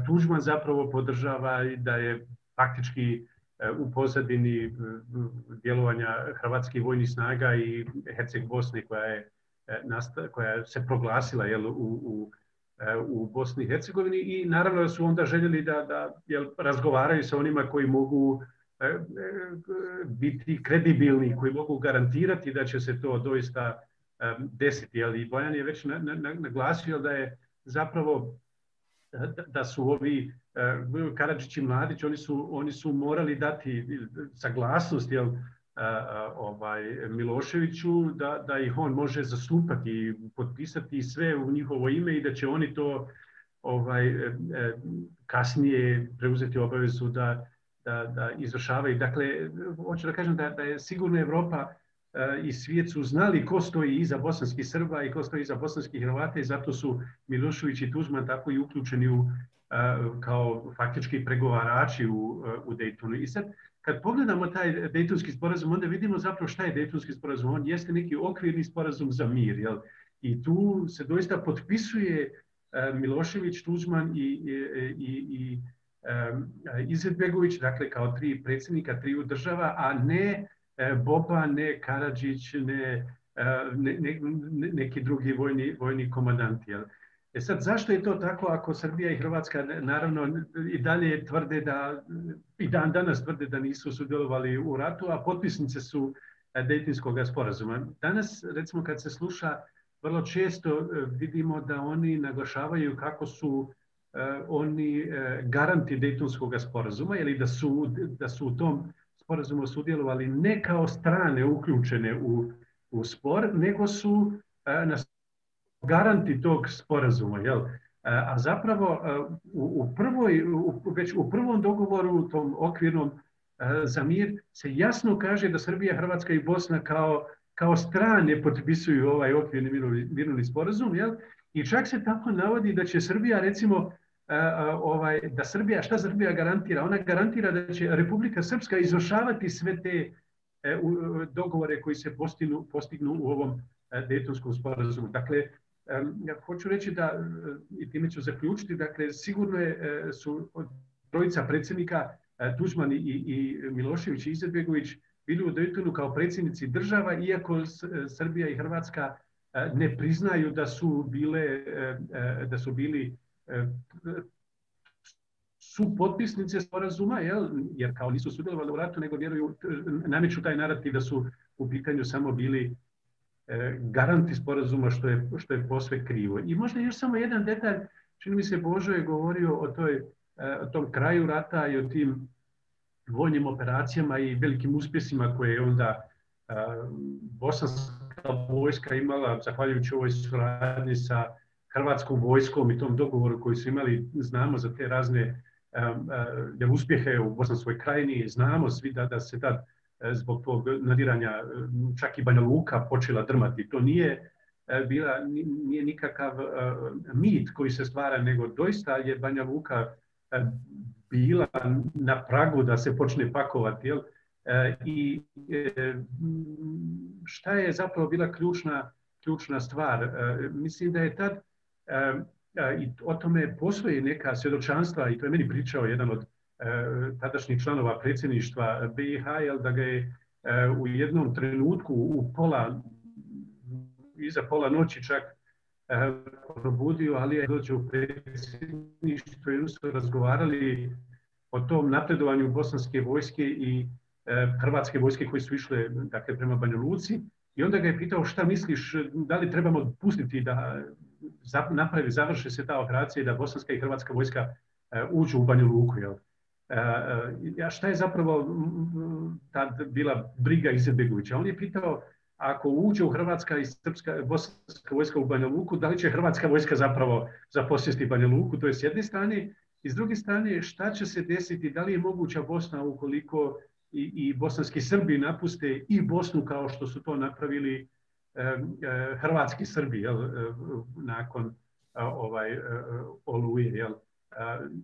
Tužman zapravo podržava i da je faktički u pozadini djelovanja hrvatskih vojnih snaga i Herceg Bosne koja je koja se proglasila jel, u, u, u Bosni i Hercegovini i naravno su onda željeli da, da jel, razgovaraju sa onima koji mogu biti kredibilni, koji mogu garantirati da će se to doista desiti. Jel, I Bojan je već naglasio da je zapravo da su ovi Karadžić i Mladić, oni su, oni su morali dati saglasnost jel, ovaj, Miloševiću da, da ih on može zastupati i potpisati sve u njihovo ime i da će oni to ovaj, e, kasnije preuzeti obavezu da, da, da izvršavaju. Dakle, hoću da kažem da, je sigurno Evropa i svijet su znali ko stoji iza bosanskih Srba i ko stoji iza bosanskih Hrvata i zato su Milošević i Tuđman tako i uključeni u, kao faktički pregovarači u, u Daytonu. I sad, kad pogledamo taj Dejtonski sporazum, onda vidimo zapravo šta je Dejtonski sporazum. On jeste neki okvirni sporazum za mir. Jel? I tu se doista potpisuje Milošević, Tuđman i, i, i, i Izetbegović, dakle kao tri predsjednika triju država, a ne Boba, ne Karadžić, ne, ne, ne, neki drugi vojni, vojni komandanti. Jel? E sad, zašto je to tako ako Srbija i Hrvatska naravno i dalje tvrde da, i dan danas tvrde da nisu sudjelovali u ratu, a potpisnice su Dejtinskog sporazuma. Danas, recimo, kad se sluša, vrlo često vidimo da oni naglašavaju kako su oni garanti Dejtonskog sporazuma ili da su, da su u tom sporazumu sudjelovali ne kao strane uključene u, u spor, nego su na garanti tog sporazuma, jel? A zapravo u, u prvoj, u, već u prvom dogovoru, tom okvirnom za mir, se jasno kaže da Srbija, Hrvatska i Bosna kao, kao strane potpisuju ovaj okvirni mirovni sporazum, jel? I čak se tako navodi da će Srbija, recimo, ovaj, da Srbija, šta Srbija garantira? Ona garantira da će Republika Srpska izvršavati sve te e, dogovore koji se postignu, postignu u ovom Dejtonskom sporazumu. Dakle, ja hoću reći da, i time ću zaključiti, dakle, sigurno je, su trojica predsjednika, Tuđman i, i Milošević i Izetbegović, bili u Dejtonu kao predsjednici država, iako Srbija i Hrvatska ne priznaju da su bile, da su bili su potpisnice sporazuma, jel? jer kao nisu sudjelovali u ratu, nego vjeruju, nameću taj narativ da su u pitanju samo bili garanti sporazuma što je, što je posve krivo. I možda još samo jedan detalj, čini mi se Božo je govorio o, toj, o tom kraju rata i o tim vojnim operacijama i velikim uspjesima koje je onda bosanska vojska imala, zahvaljujući ovoj suradnji sa hrvatskom vojskom i tom dogovoru koji su imali, znamo za te razne uspjehe u Bosanskoj krajini, znamo svi da, da se tad zbog tog nadiranja čak i Banja Luka počela drmati. To nije bila nije nikakav mit koji se stvara, nego doista je Banja Luka bila na pragu da se počne pakovati. Jel? I šta je zapravo bila ključna, ključna stvar? Mislim da je tad i o tome postoji neka svjedočanstva i to je meni pričao jedan od tadašnjih članova predsjedništva BiH, jel da ga je u jednom trenutku u pola, iza pola noći čak probudio, ali je dođe u predsjedništvo i su razgovarali o tom napredovanju bosanske vojske i hrvatske vojske koje su išle dakle, prema Banja Luci. I onda ga je pitao šta misliš, da li trebamo pustiti da napravi, završi se ta operacija i da bosanska i hrvatska vojska uđu u Banju Luku. Jel? A šta je zapravo tad bila briga Izetbegovića? On je pitao ako uđe u Hrvatska i Srpska, Bosanska vojska u Banja Luku, da li će Hrvatska vojska zapravo zaposjesti Banja Luku, to je s jedne strane, i s druge strane šta će se desiti, da li je moguća Bosna ukoliko i, bosanski Srbi napuste i Bosnu kao što su to napravili e, e, hrvatski Srbi jel, e, nakon ovaj oluje. Jel.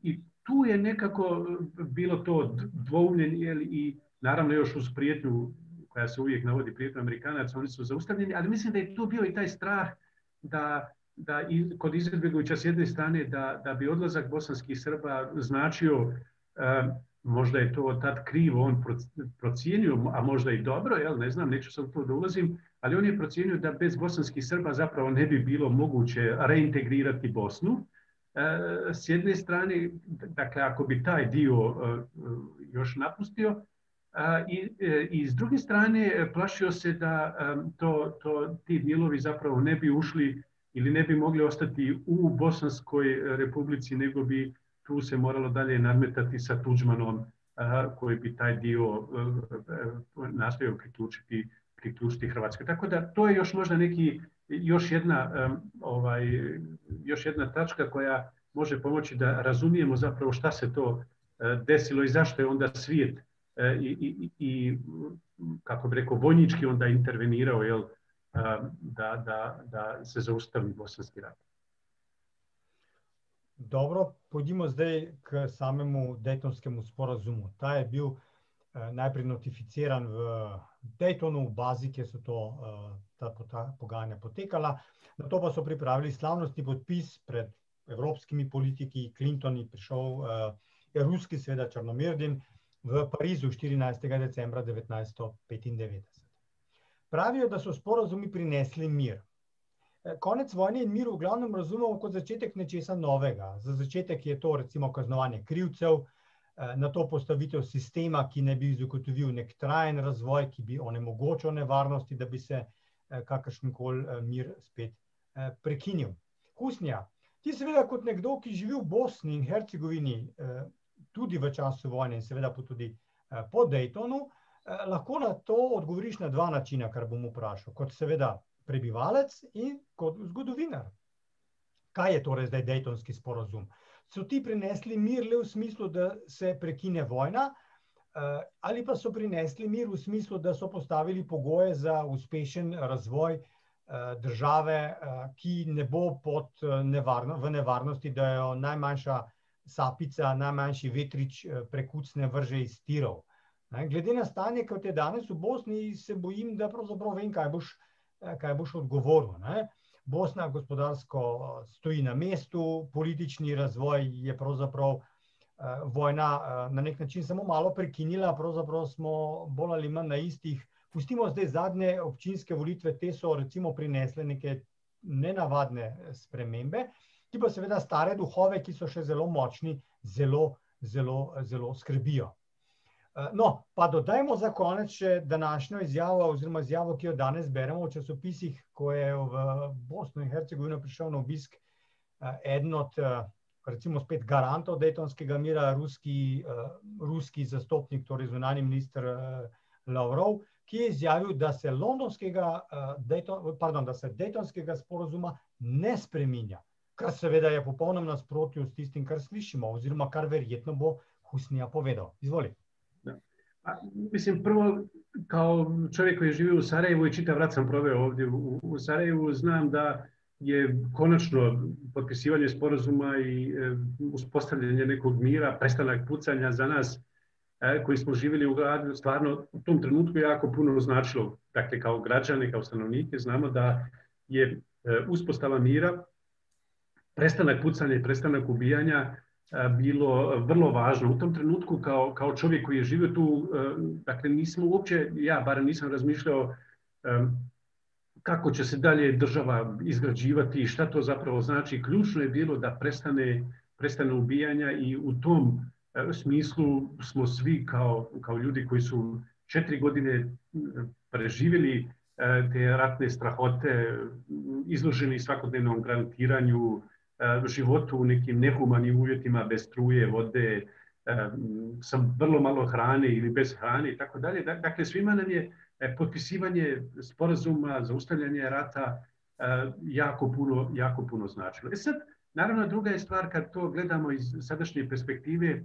I tu je nekako bilo to dvoumljenje i naravno još uz prijetnju koja se uvijek navodi prijetnju Amerikanaca, oni su zaustavljeni, ali mislim da je tu bio i taj strah da, da i kod Izetbegovića s jedne strane da, da bi odlazak bosanskih Srba značio možda je to tad krivo on procijenio, a možda i dobro, jel, ne znam, neću sad to da ulazim, ali on je procijenio da bez bosanskih Srba zapravo ne bi bilo moguće reintegrirati Bosnu. E, s jedne strane, dakle, ako bi taj dio e, još napustio, i, e, i s druge strane plašio se da ti dijelovi zapravo ne bi ušli ili ne bi mogli ostati u Bosanskoj republici, nego bi tu se moralo dalje nadmetati sa Tuđmanom koji bi taj dio nastojao priključiti, priključiti Hrvatskoj. Tako da to je još možda neki, još jedna, ovaj, još jedna tačka koja može pomoći da razumijemo zapravo šta se to desilo i zašto je onda svijet i, i, i kako bi rekao, vojnički onda intervenirao jel, da, da, da se zaustavi bosanski rat. Dobro, pojdimo zdaj k samemu Daytonskemu sporazumu. Ta je bil najprej notificiran v Daytonu, v bazi, kjer so to, eh, ta, pogajanja potekala. Na to pa so pripravili slavnostni podpis pred evropskimi politiki. Clinton je prišel, eh, je ruski, seveda Črnomirdin, v Parizu 14. decembra 1995. Pravijo, da so sporazumi prinesli mir. Eh, konec vojne in mir v glavnem razumemo kot začetek nečesa novega. Za začetek je to recimo kaznovanje krivcev, eh, na to postavitev sistema, ki ne bi zagotovil nek trajen razvoj, ki bi onemogočil nevarnosti, da bi se eh, kakršenkoli mir spet prekinil. Husnja, ti seveda kot nekdo, ki živi v Bosni in Hercegovini, tudi v času vojne in seveda tudi po Daytonu, lahko na to odgovoriš na dva načina, kar bom vprašal. Kot seveda prebivalec in kot zgodovinar. Kaj je torej zdaj Daytonski sporozum? So ti prinesli mir le v smislu, da se prekine vojna, eh, ali pa so prinesli mir v smislu, da so postavili pogoje za uspešen razvoj eh, države, eh, ki ne bo pod nevarno, v nevarnosti, da jo najmanjša sapica, najmanjši vetrič prekucne vrže iz tirov. Glede na stanje, kot je danes v Bosni, se bojim, da pravzaprav vem, kaj boš Eh, kaj boš odgovoril. Ne? Bosna gospodarsko eh, stoji na mestu, politični razvoj je pravzaprav eh, vojna na nek način samo malo prekinila, pravzaprav smo bolj ali manj na istih. Pustimo zdaj zadnje občinske volitve, te so recimo prinesle neke nenavadne spremembe, ki pa seveda stare duhove, ki so še zelo močni, zelo, zelo, zelo skrbijo. Eh, no, pa dodajmo za konec še današnjo izjavo, oziroma izjavo, ki jo danes beremo v časopisih, ko je v Bosno in Hercegovino prišel na obisk eh, eden od, eh, recimo, spet garantov Daytonskega mira, ruski, ruski zastopnik, torej zunani minister Lavrov, ki je izjavil, da se londonskega, pardon, da se Daytonskega sporozuma ne spreminja, kar seveda je popolnoma nasprotju s tistim, kar slišimo, oziroma kar verjetno bo Husnija povedal. Izvolite. A, mislim, prvo, kao čovjek koji živi u Sarajevu i čitav rat sam proveo ovdje u, u Sarajevu, znam da je konačno potpisivanje sporazuma i e, uspostavljanje nekog mira, prestanak pucanja za nas e, koji smo živjeli u gradu, stvarno u tom trenutku jako puno značilo. Dakle, kao građani, kao stanovnike, znamo da je e, uspostava mira, prestanak pucanja i prestanak ubijanja bilo vrlo važno. U tom trenutku kao, kao čovjek koji je živio tu, dakle nismo uopće, ja barem nisam razmišljao kako će se dalje država izgrađivati i šta to zapravo znači. Ključno je bilo da prestane, prestane ubijanja i u tom smislu smo svi kao, kao ljudi koji su četiri godine preživjeli te ratne strahote, izloženi svakodnevnom granatiranju, životu u nekim nehumanim uvjetima bez struje, vode, sa vrlo malo hrane ili bez hrane i tako dalje. Dakle, svima nam je potpisivanje sporazuma, zaustavljanje rata jako puno, jako puno značilo. E sad, naravno, druga je stvar kad to gledamo iz sadašnje perspektive,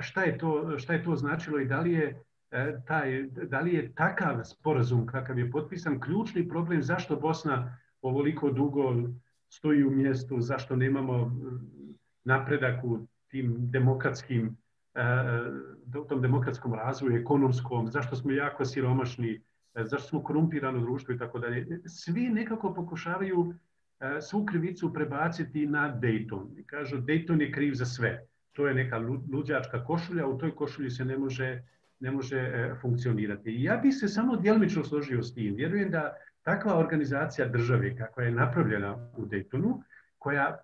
šta je to, šta je to značilo i da li je taj, da li je takav sporazum kakav je potpisan ključni problem zašto Bosna ovoliko dugo stoji u mjestu, zašto nemamo napredak u tim demokratskim u tom demokratskom razvoju, ekonomskom, zašto smo jako siromašni, zašto smo korumpirano društvo i tako dalje. Svi nekako pokušavaju svu krivicu prebaciti na Dayton. I kažu, Dayton je kriv za sve. To je neka luđačka košulja, u toj košulji se ne može, ne može funkcionirati. I ja bih se samo djelomično složio s tim. Vjerujem da takva organizacija države kakva je napravljena u Daytonu, koja,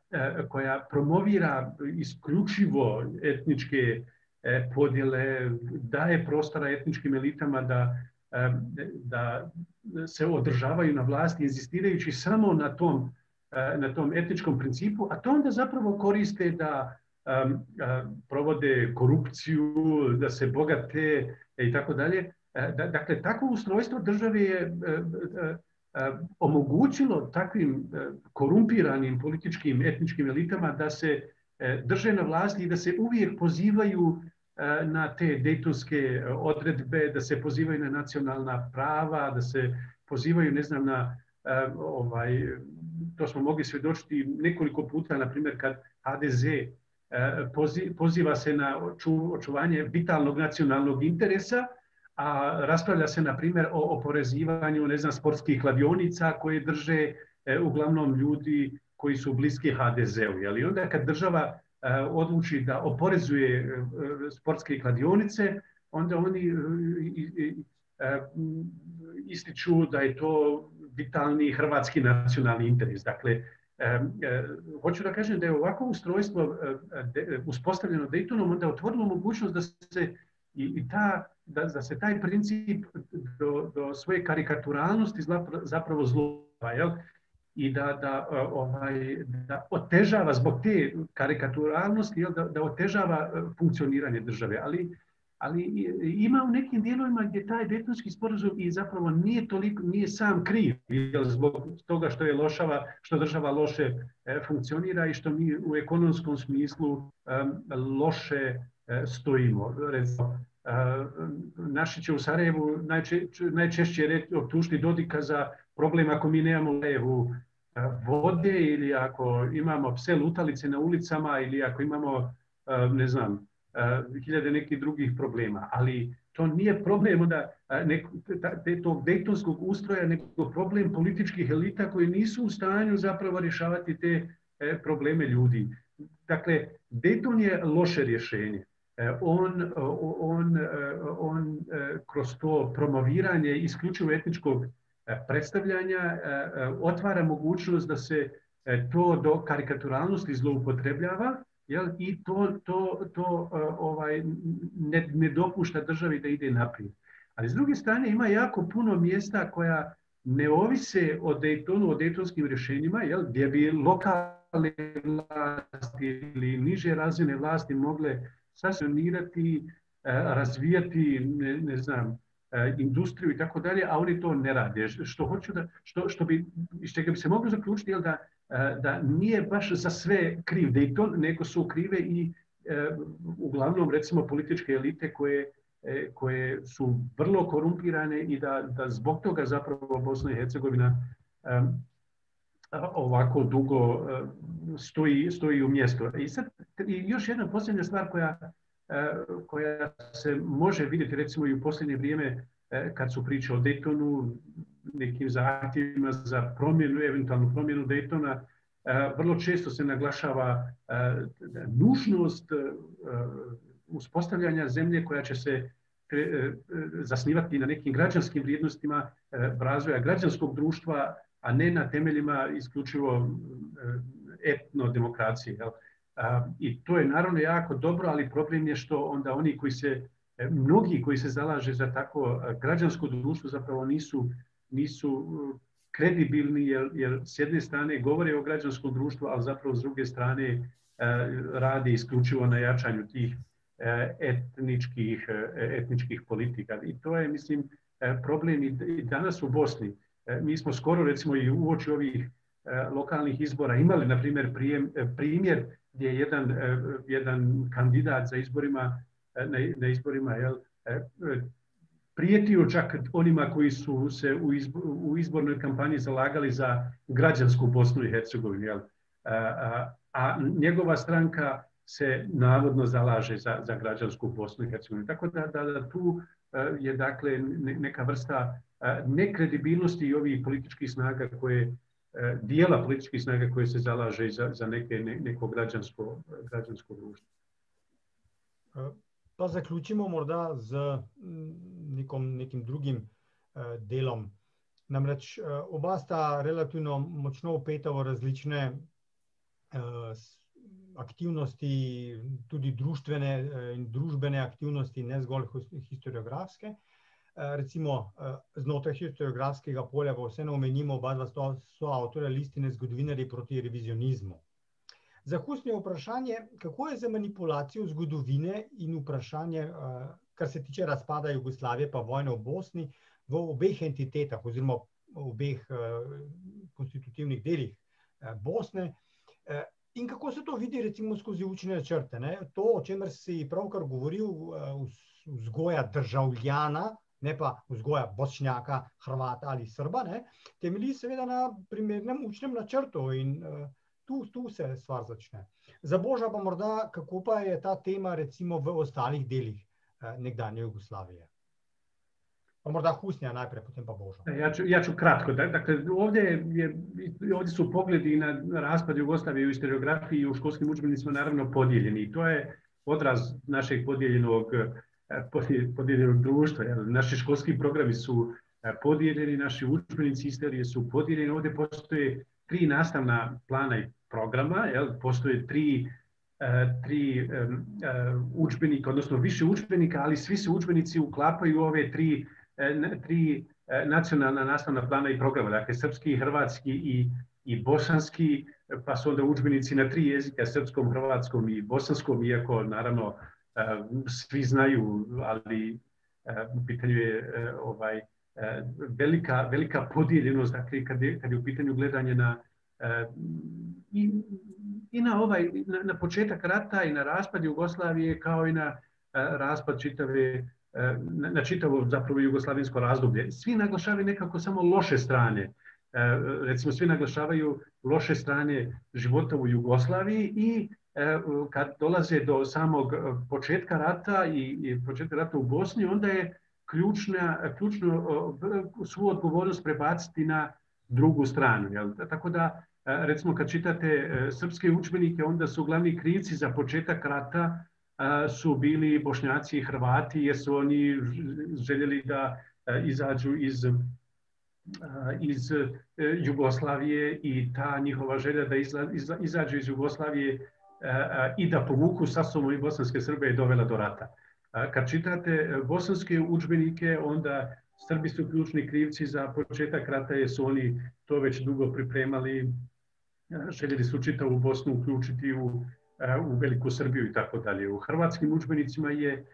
koja promovira isključivo etničke podjele, daje prostora etničkim elitama da, da se održavaju na vlasti, inzistirajući samo na tom, na tom etničkom principu, a to onda zapravo koriste da provode korupciju, da se bogate i tako dalje. Dakle, takvo ustrojstvo države je omogućilo takvim korumpiranim političkim, etničkim elitama da se drže na vlasti i da se uvijek pozivaju na te dejtonske odredbe, da se pozivaju na nacionalna prava, da se pozivaju, ne znam, na ovaj, to smo mogli svjedočiti nekoliko puta, na primjer kad HDZ poziva se na očuvanje vitalnog nacionalnog interesa, a raspravlja se, na primjer, o oporezivanju, ne znam, sportskih kladionica koje drže uglavnom ljudi koji su bliski HDZ-u. I onda kad država odluči da oporezuje sportske kladionice, onda oni ističu da je to vitalni hrvatski nacionalni interes. Dakle, hoću da kažem da je ovako ustrojstvo uspostavljeno Daytonom onda otvorilo mogućnost da se i ta, da, da se taj princip do, do svoje karikaturalnosti zapravo zloba, jel? I da, da, ovaj, da otežava zbog te karikaturalnosti, da, da otežava funkcioniranje države. Ali, ali ima u nekim dijelovima gdje taj Daytonski sporazum i zapravo nije toliko, nije sam kriv, jer zbog toga što je lošava, što država loše funkcionira i što mi u ekonomskom smislu um, loše stojimo. Recimo, naši će u Sarajevu najče, najčešće optužiti Dodika za problem ako mi nemamo levu vode ili ako imamo pse lutalice na ulicama ili ako imamo, ne znam, hiljade nekih drugih problema. Ali to nije problem onda tog dejtonskog ustroja, nego problem političkih elita koji nisu u stanju zapravo rješavati te probleme ljudi. Dakle, Dayton je loše rješenje. On, on, on kroz to promoviranje isključivo etničkog predstavljanja otvara mogućnost da se to do karikaturalnosti zloupotrebljava jel, i to, to, to ovaj, ne, ne dopušta državi da ide naprijed. Ali s druge strane ima jako puno mjesta koja ne ovise o Daytonu, o Daytonskim rješenjima, jel, gdje bi lokalne vlasti ili niže razine vlasti mogle sasionirati, razvijati, ne, ne znam, industriju i tako dalje, a oni to ne rade. Što hoću da, što, što bi, iz čega bi se moglo zaključiti, je da, da nije baš za sve kriv Dayton, nego su krive i uglavnom, recimo, političke elite koje, koje su vrlo korumpirane i da, da zbog toga zapravo Bosna i Hercegovina ovako dugo stoji, stoji u mjestu. I sad, i još jedna posljednja stvar koja koja se može vidjeti recimo i u posljednje vrijeme kad su priče o Daytonu, nekim zahtjevima za promjenu, eventualnu promjenu Daytona, vrlo često se naglašava nužnost uspostavljanja zemlje koja će se zasnivati na nekim građanskim vrijednostima razvoja građanskog društva, a ne na temeljima isključivo etnodemokracije. I to je naravno jako dobro, ali problem je što onda oni koji se, mnogi koji se zalaže za tako građansko društvo zapravo nisu, nisu kredibilni jer, jer s jedne strane govore o građanskom društvu, ali zapravo s druge strane radi isključivo na jačanju tih etničkih, etničkih politika. I to je, mislim, problem i danas u Bosni. Mi smo skoro, recimo, i uoči ovih lokalnih izbora imali, na primjer, primjer gdje je jedan, jedan kandidat za izborima, na, na izborima jel, prijetio čak onima koji su se u, u izbornoj kampanji zalagali za građansku Bosnu i Hercegovinu. Jel? A, njegova stranka se navodno zalaže za, za građansku Bosnu i Hercegovinu. Tako da, da, da tu je dakle neka vrsta nekredibilnosti i ovih političkih snaga koje dijela političkih snaga koje se zalaže za, za neke, ne, neko građansko, građansko društvo. Pa zaključimo morda z nekom, nekim drugim uh, delom. Namreč oba sta relativno močno upeta v različne aktivnosti, tudi družbene uh, in družbene aktivnosti, ne zgolj historiografske. Uh, recimo uh, znotraj historiografskega polja, pa vseeno omenimo, oba dva so, avtorja listine zgodovinarji proti revizionizmu. Za Husn je vprašanje, kako je za manipulacijo zgodovine in vprašanje, eh, kar se tiče razpada Jugoslavije, pa vojne v Bosni, v obeh entitetah oziroma v obeh eh, konstitutivnih delih eh, Bosne. In kako se to vidi, recimo, skozi učne načrte? Ne? To, o čemer si pravkar govoril, vzgoja državljana, ne pa vzgoja bošnjaka, hrvata ali srba, temelji seveda na primernem učnem načrtu. In, uh, tu, tu se stvar začne. Za Boža pa morda, kako pa je ta tema recimo v ostalih delih eh, nekdanje Jugoslavije. Pa morda Husnja najprej, potem pa Boža. Ja ću, ja ću kratko. Dakle, ovdje, je, ovdje su pogledi na raspad Jugoslavije u historiografiji i u školskim učbenicima naravno podijeljeni. I to je odraz našeg podijeljenog, eh, podijeljenog društva. Naši školski programi su eh, podijeljeni, naši učbenici istorije su podijeljeni. Ovdje postoje tri nastavna plana i programa, jel, postoje tri, uh, tri učbenika, odnosno više učbenika, ali svi se učbenici uklapaju u ove tri, nacionalna nastavna plana i programa, dakle srpski, hrvatski i, i bosanski, pa su onda učbenici na tri jezika, srpskom, hrvatskom i bosanskom, iako naravno svi znaju, ali uh, u pitanju je uh, ovaj, velika, velika podijeljenost, dakle, kad je, kad je u pitanju gledanje na, i, na ovaj na, početak rata i na raspad Jugoslavije kao i na raspad čitave na, na čitavo zapravo jugoslavensko razdoblje. Svi naglašavaju nekako samo loše strane. Recimo svi naglašavaju loše strane života u Jugoslaviji i kad dolaze do samog početka rata i, početka rata u Bosni, onda je ključna, ključno uh, svu odgovornost prebaciti na drugu stranu. Jel? Tako da recimo kad čitate e, srpske učbenike, onda su glavni krivci za početak rata su bili bošnjaci i hrvati, jer su oni željeli da e, izađu iz iz e, Jugoslavije i ta njihova želja da izađu iz Jugoslavije i da povuku sa sobom i bosanske Srbe je dovela do rata. Kad čitate bosanske učbenike, onda Srbi su ključni krivci za početak rata jer su oni to već dugo pripremali, željeli su čitavu Bosnu uključiti u, e, u Veliku Srbiju i tako dalje. U hrvatskim učbenicima je e,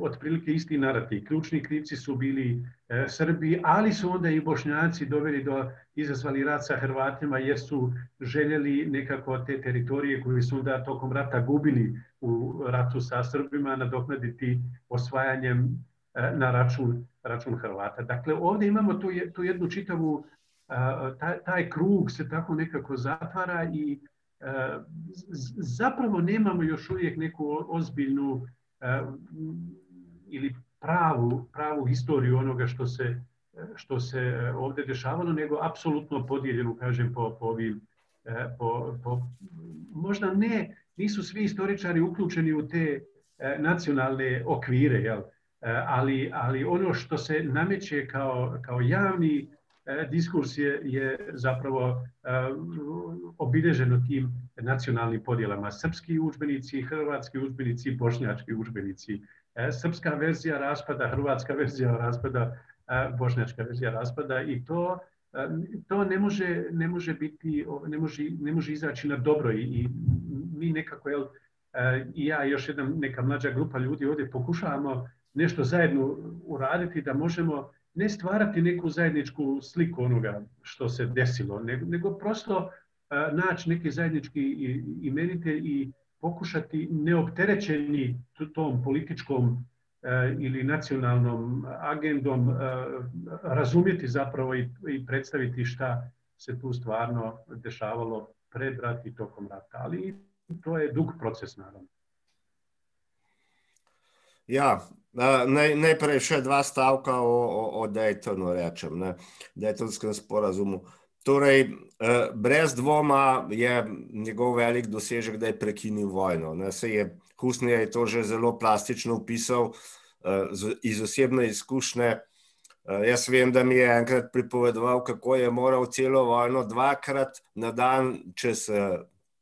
otprilike isti narativ. Ključni krivci su bili e, Srbi, ali su onda i Bošnjaci doveli do izazvali rat sa Hrvatima jer su željeli nekako te teritorije koje su onda tokom rata gubili u ratu sa Srbima nadoknaditi osvajanjem na račun, račun Hrvata. Dakle, ovdje imamo tu, tu jednu čitavu taj krug se tako nekako zatvara i zapravo nemamo još uvijek neku ozbiljnu ili pravu, pravu historiju onoga što se, što se ovdje dešavalo, nego apsolutno podijeljenu, kažem, po, po ovim, po, po, možda ne, nisu svi istoričari uključeni u te nacionalne okvire, jel? ali, ali ono što se nameće kao, kao javni E, diskurs je, je zapravo uh, obilježeno tim nacionalnim podjelama. Srpski učbenici, hrvatski učbenici, bošnjački učbenici. Uh, srpska verzija raspada, hrvatska verzija raspada, bošnjačka verzija raspada i to to ne može, ne može biti, ne može, ne može izaći na dobro i, i mi nekako jel, i ja još jedna neka mlađa grupa ljudi ovdje pokušavamo nešto zajedno uraditi da možemo ne stvarati neku zajedničku sliku onoga što se desilo, nego, nego prosto naći neki zajednički imenitelj i pokušati neopterećeni tom političkom ili nacionalnom agendom razumjeti zapravo i predstaviti šta se tu stvarno dešavalo pred rat i tokom rata. Ali to je dug proces, naravno. Ja, naj, najprej še dva stavka o, o, o Daytonu, rečem, ne, Daytonskem sporazumu. Torej, brez dvoma je njegov velik dosežek, da je prekinil vojno. Ne. Se je, Husnija je to že zelo plastično upisal iz osebne izkušnje. Jaz vem, da mi je enkrat pripovedoval, kako je moral celo vojno dvakrat na dan čez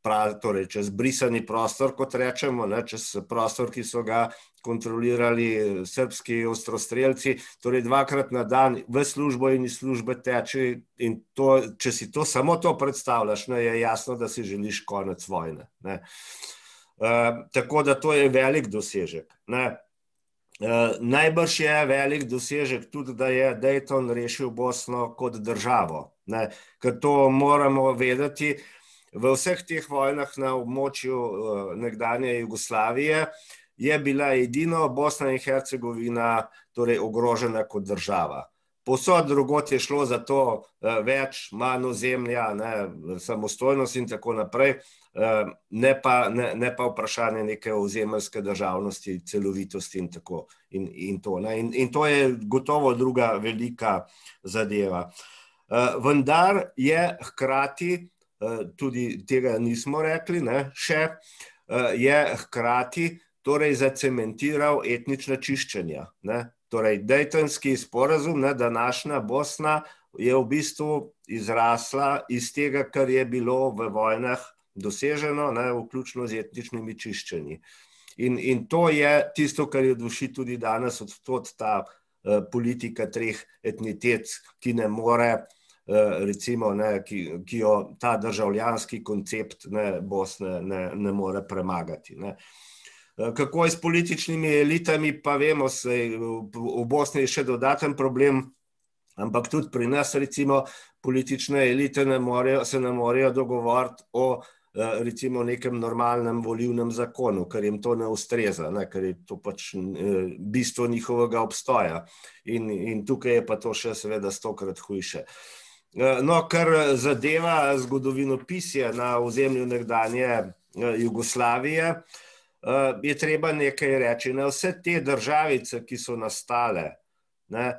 prav, torej čez brisani prostor, kot rečemo, ne, čez prostor, ki so ga kontrolirali srpski ostrostrelci, torej dvakrat na dan v službo in iz službe teče in to, če si to samo to predstavljaš, ne, je jasno, da si želiš konec vojne. Ne. Uh, tako da to je velik dosežek. Ne. Uh, najbrž je velik dosežek tudi, da je Dayton rešil Bosno kot državo. Ne. Ker to moramo vedeti, v vseh teh vojnah na območju uh, nekdanje Jugoslavije je bila edino Bosna in Hercegovina torej, ogrožena kot država. Posod drugot je šlo za to uh, več, manj ozemlja, ne, samostojnost in tako naprej, uh, ne, pa, ne, ne pa vprašanje neke ozemeljske državnosti, celovitosti in tako. In, in, to, in, in to je gotovo druga velika zadeva. Uh, vendar je hkrati Eh, tudi tega nismo rekli, ne, še eh, je hkrati torej zacementiral etnična čiščenja. Ne. Torej, Dejtonski sporazum, ne, današnja Bosna je v bistvu izrasla iz tega, kar je bilo v vojnah doseženo, ne, vključno z etničnimi čiščenji. In, in to je tisto, kar je duši tudi danes od ta uh, politika treh etnitet, ki ne more uh, recimo, ne, ki, ki jo ta državljanski koncept ne, Bosne ne, ne more premagati. Ne. Eh, kako je s političnimi elitami, pa vemo, da je v Bosni še dodaten problem, ampak tudi pri nas, recimo, politične elite ne morejo, se ne morejo dogovoriti o eh, recimo nekem normalnem volivnem zakonu, ker jim to ne ustreza, ne, ker je to pač bistvo njihovega obstoja. In, in tukaj je pa to še seveda stokrat hujše. Eh, no, kar zadeva zgodovino pisja na ozemlju nekdanje eh, Jugoslavije, eh, je treba nekaj reči. Na vse te državice, ki so nastale, ne,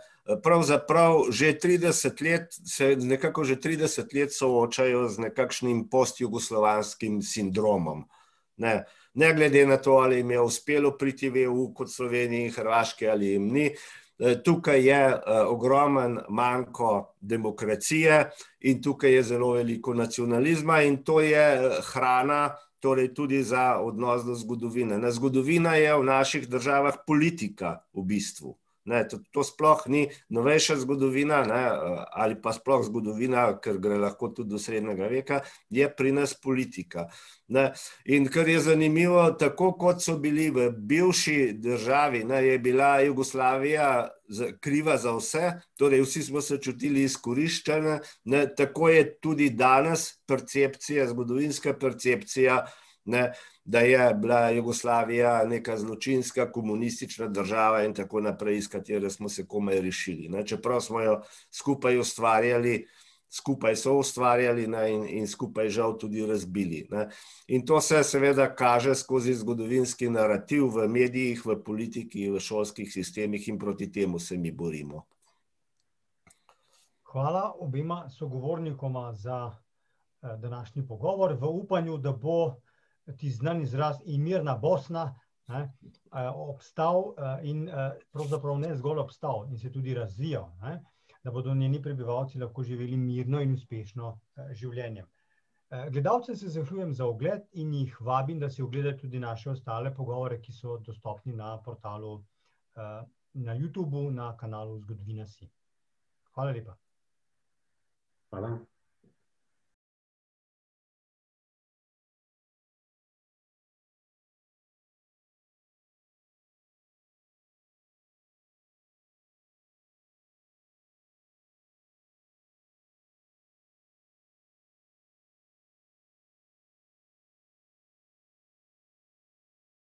pravzaprav že 30 let, se nekako že 30 let soočajo z nekakšnim postjugoslovanskim sindromom. Ne, ne glede na to, ali jim je uspelo priti v EU kot Sloveniji in Hrvaške ali jim ni, Eh, tukaj je eh, ogromen manjko demokracije in tukaj je zelo veliko nacionalizma in to je eh, hrana torej tudi za odnos do zgodovine. Na zgodovina je v naših državah politika v bistvu. Ne, to, to sploh ni novejša zgodovina, ne, ali pa sploh zgodovina, ker gre lahko tudi do srednjega veka, je pri nas politika. Ne. In kar je zanimivo, tako kot so bili v bivši državi, ne, je bila Jugoslavija kriva za vse, torej vsi smo se čutili izkoriščene, ne, tako je tudi danes percepcija, zgodovinska percepcija, ne, da je bila Jugoslavija neka zločinska komunistična država in tako naprej, iz katere smo se komaj rešili. Ne. Čeprav smo jo skupaj ustvarjali, skupaj so ustvarjali ne, in, in skupaj žal tudi razbili. Ne. In to se seveda kaže skozi zgodovinski narativ v medijih, v politiki, v šolskih sistemih in proti temu se mi borimo. Hvala obima sogovornikoma za eh, današnji pogovor v upanju, da bo ti znan izraz Imirna Bosna ne, obstal in pravzaprav ne zgolj obstal in se tudi razvijal, ne, da bodo njeni prebivalci lahko živeli mirno in uspešno življenje. Gledalcem se zahvaljujem za ogled in jih vabim, da si ogledajo tudi naše ostale pogovore, ki so dostopni na portalu na YouTubu, na kanalu Zgodovina si. Hvala lepa. Hvala.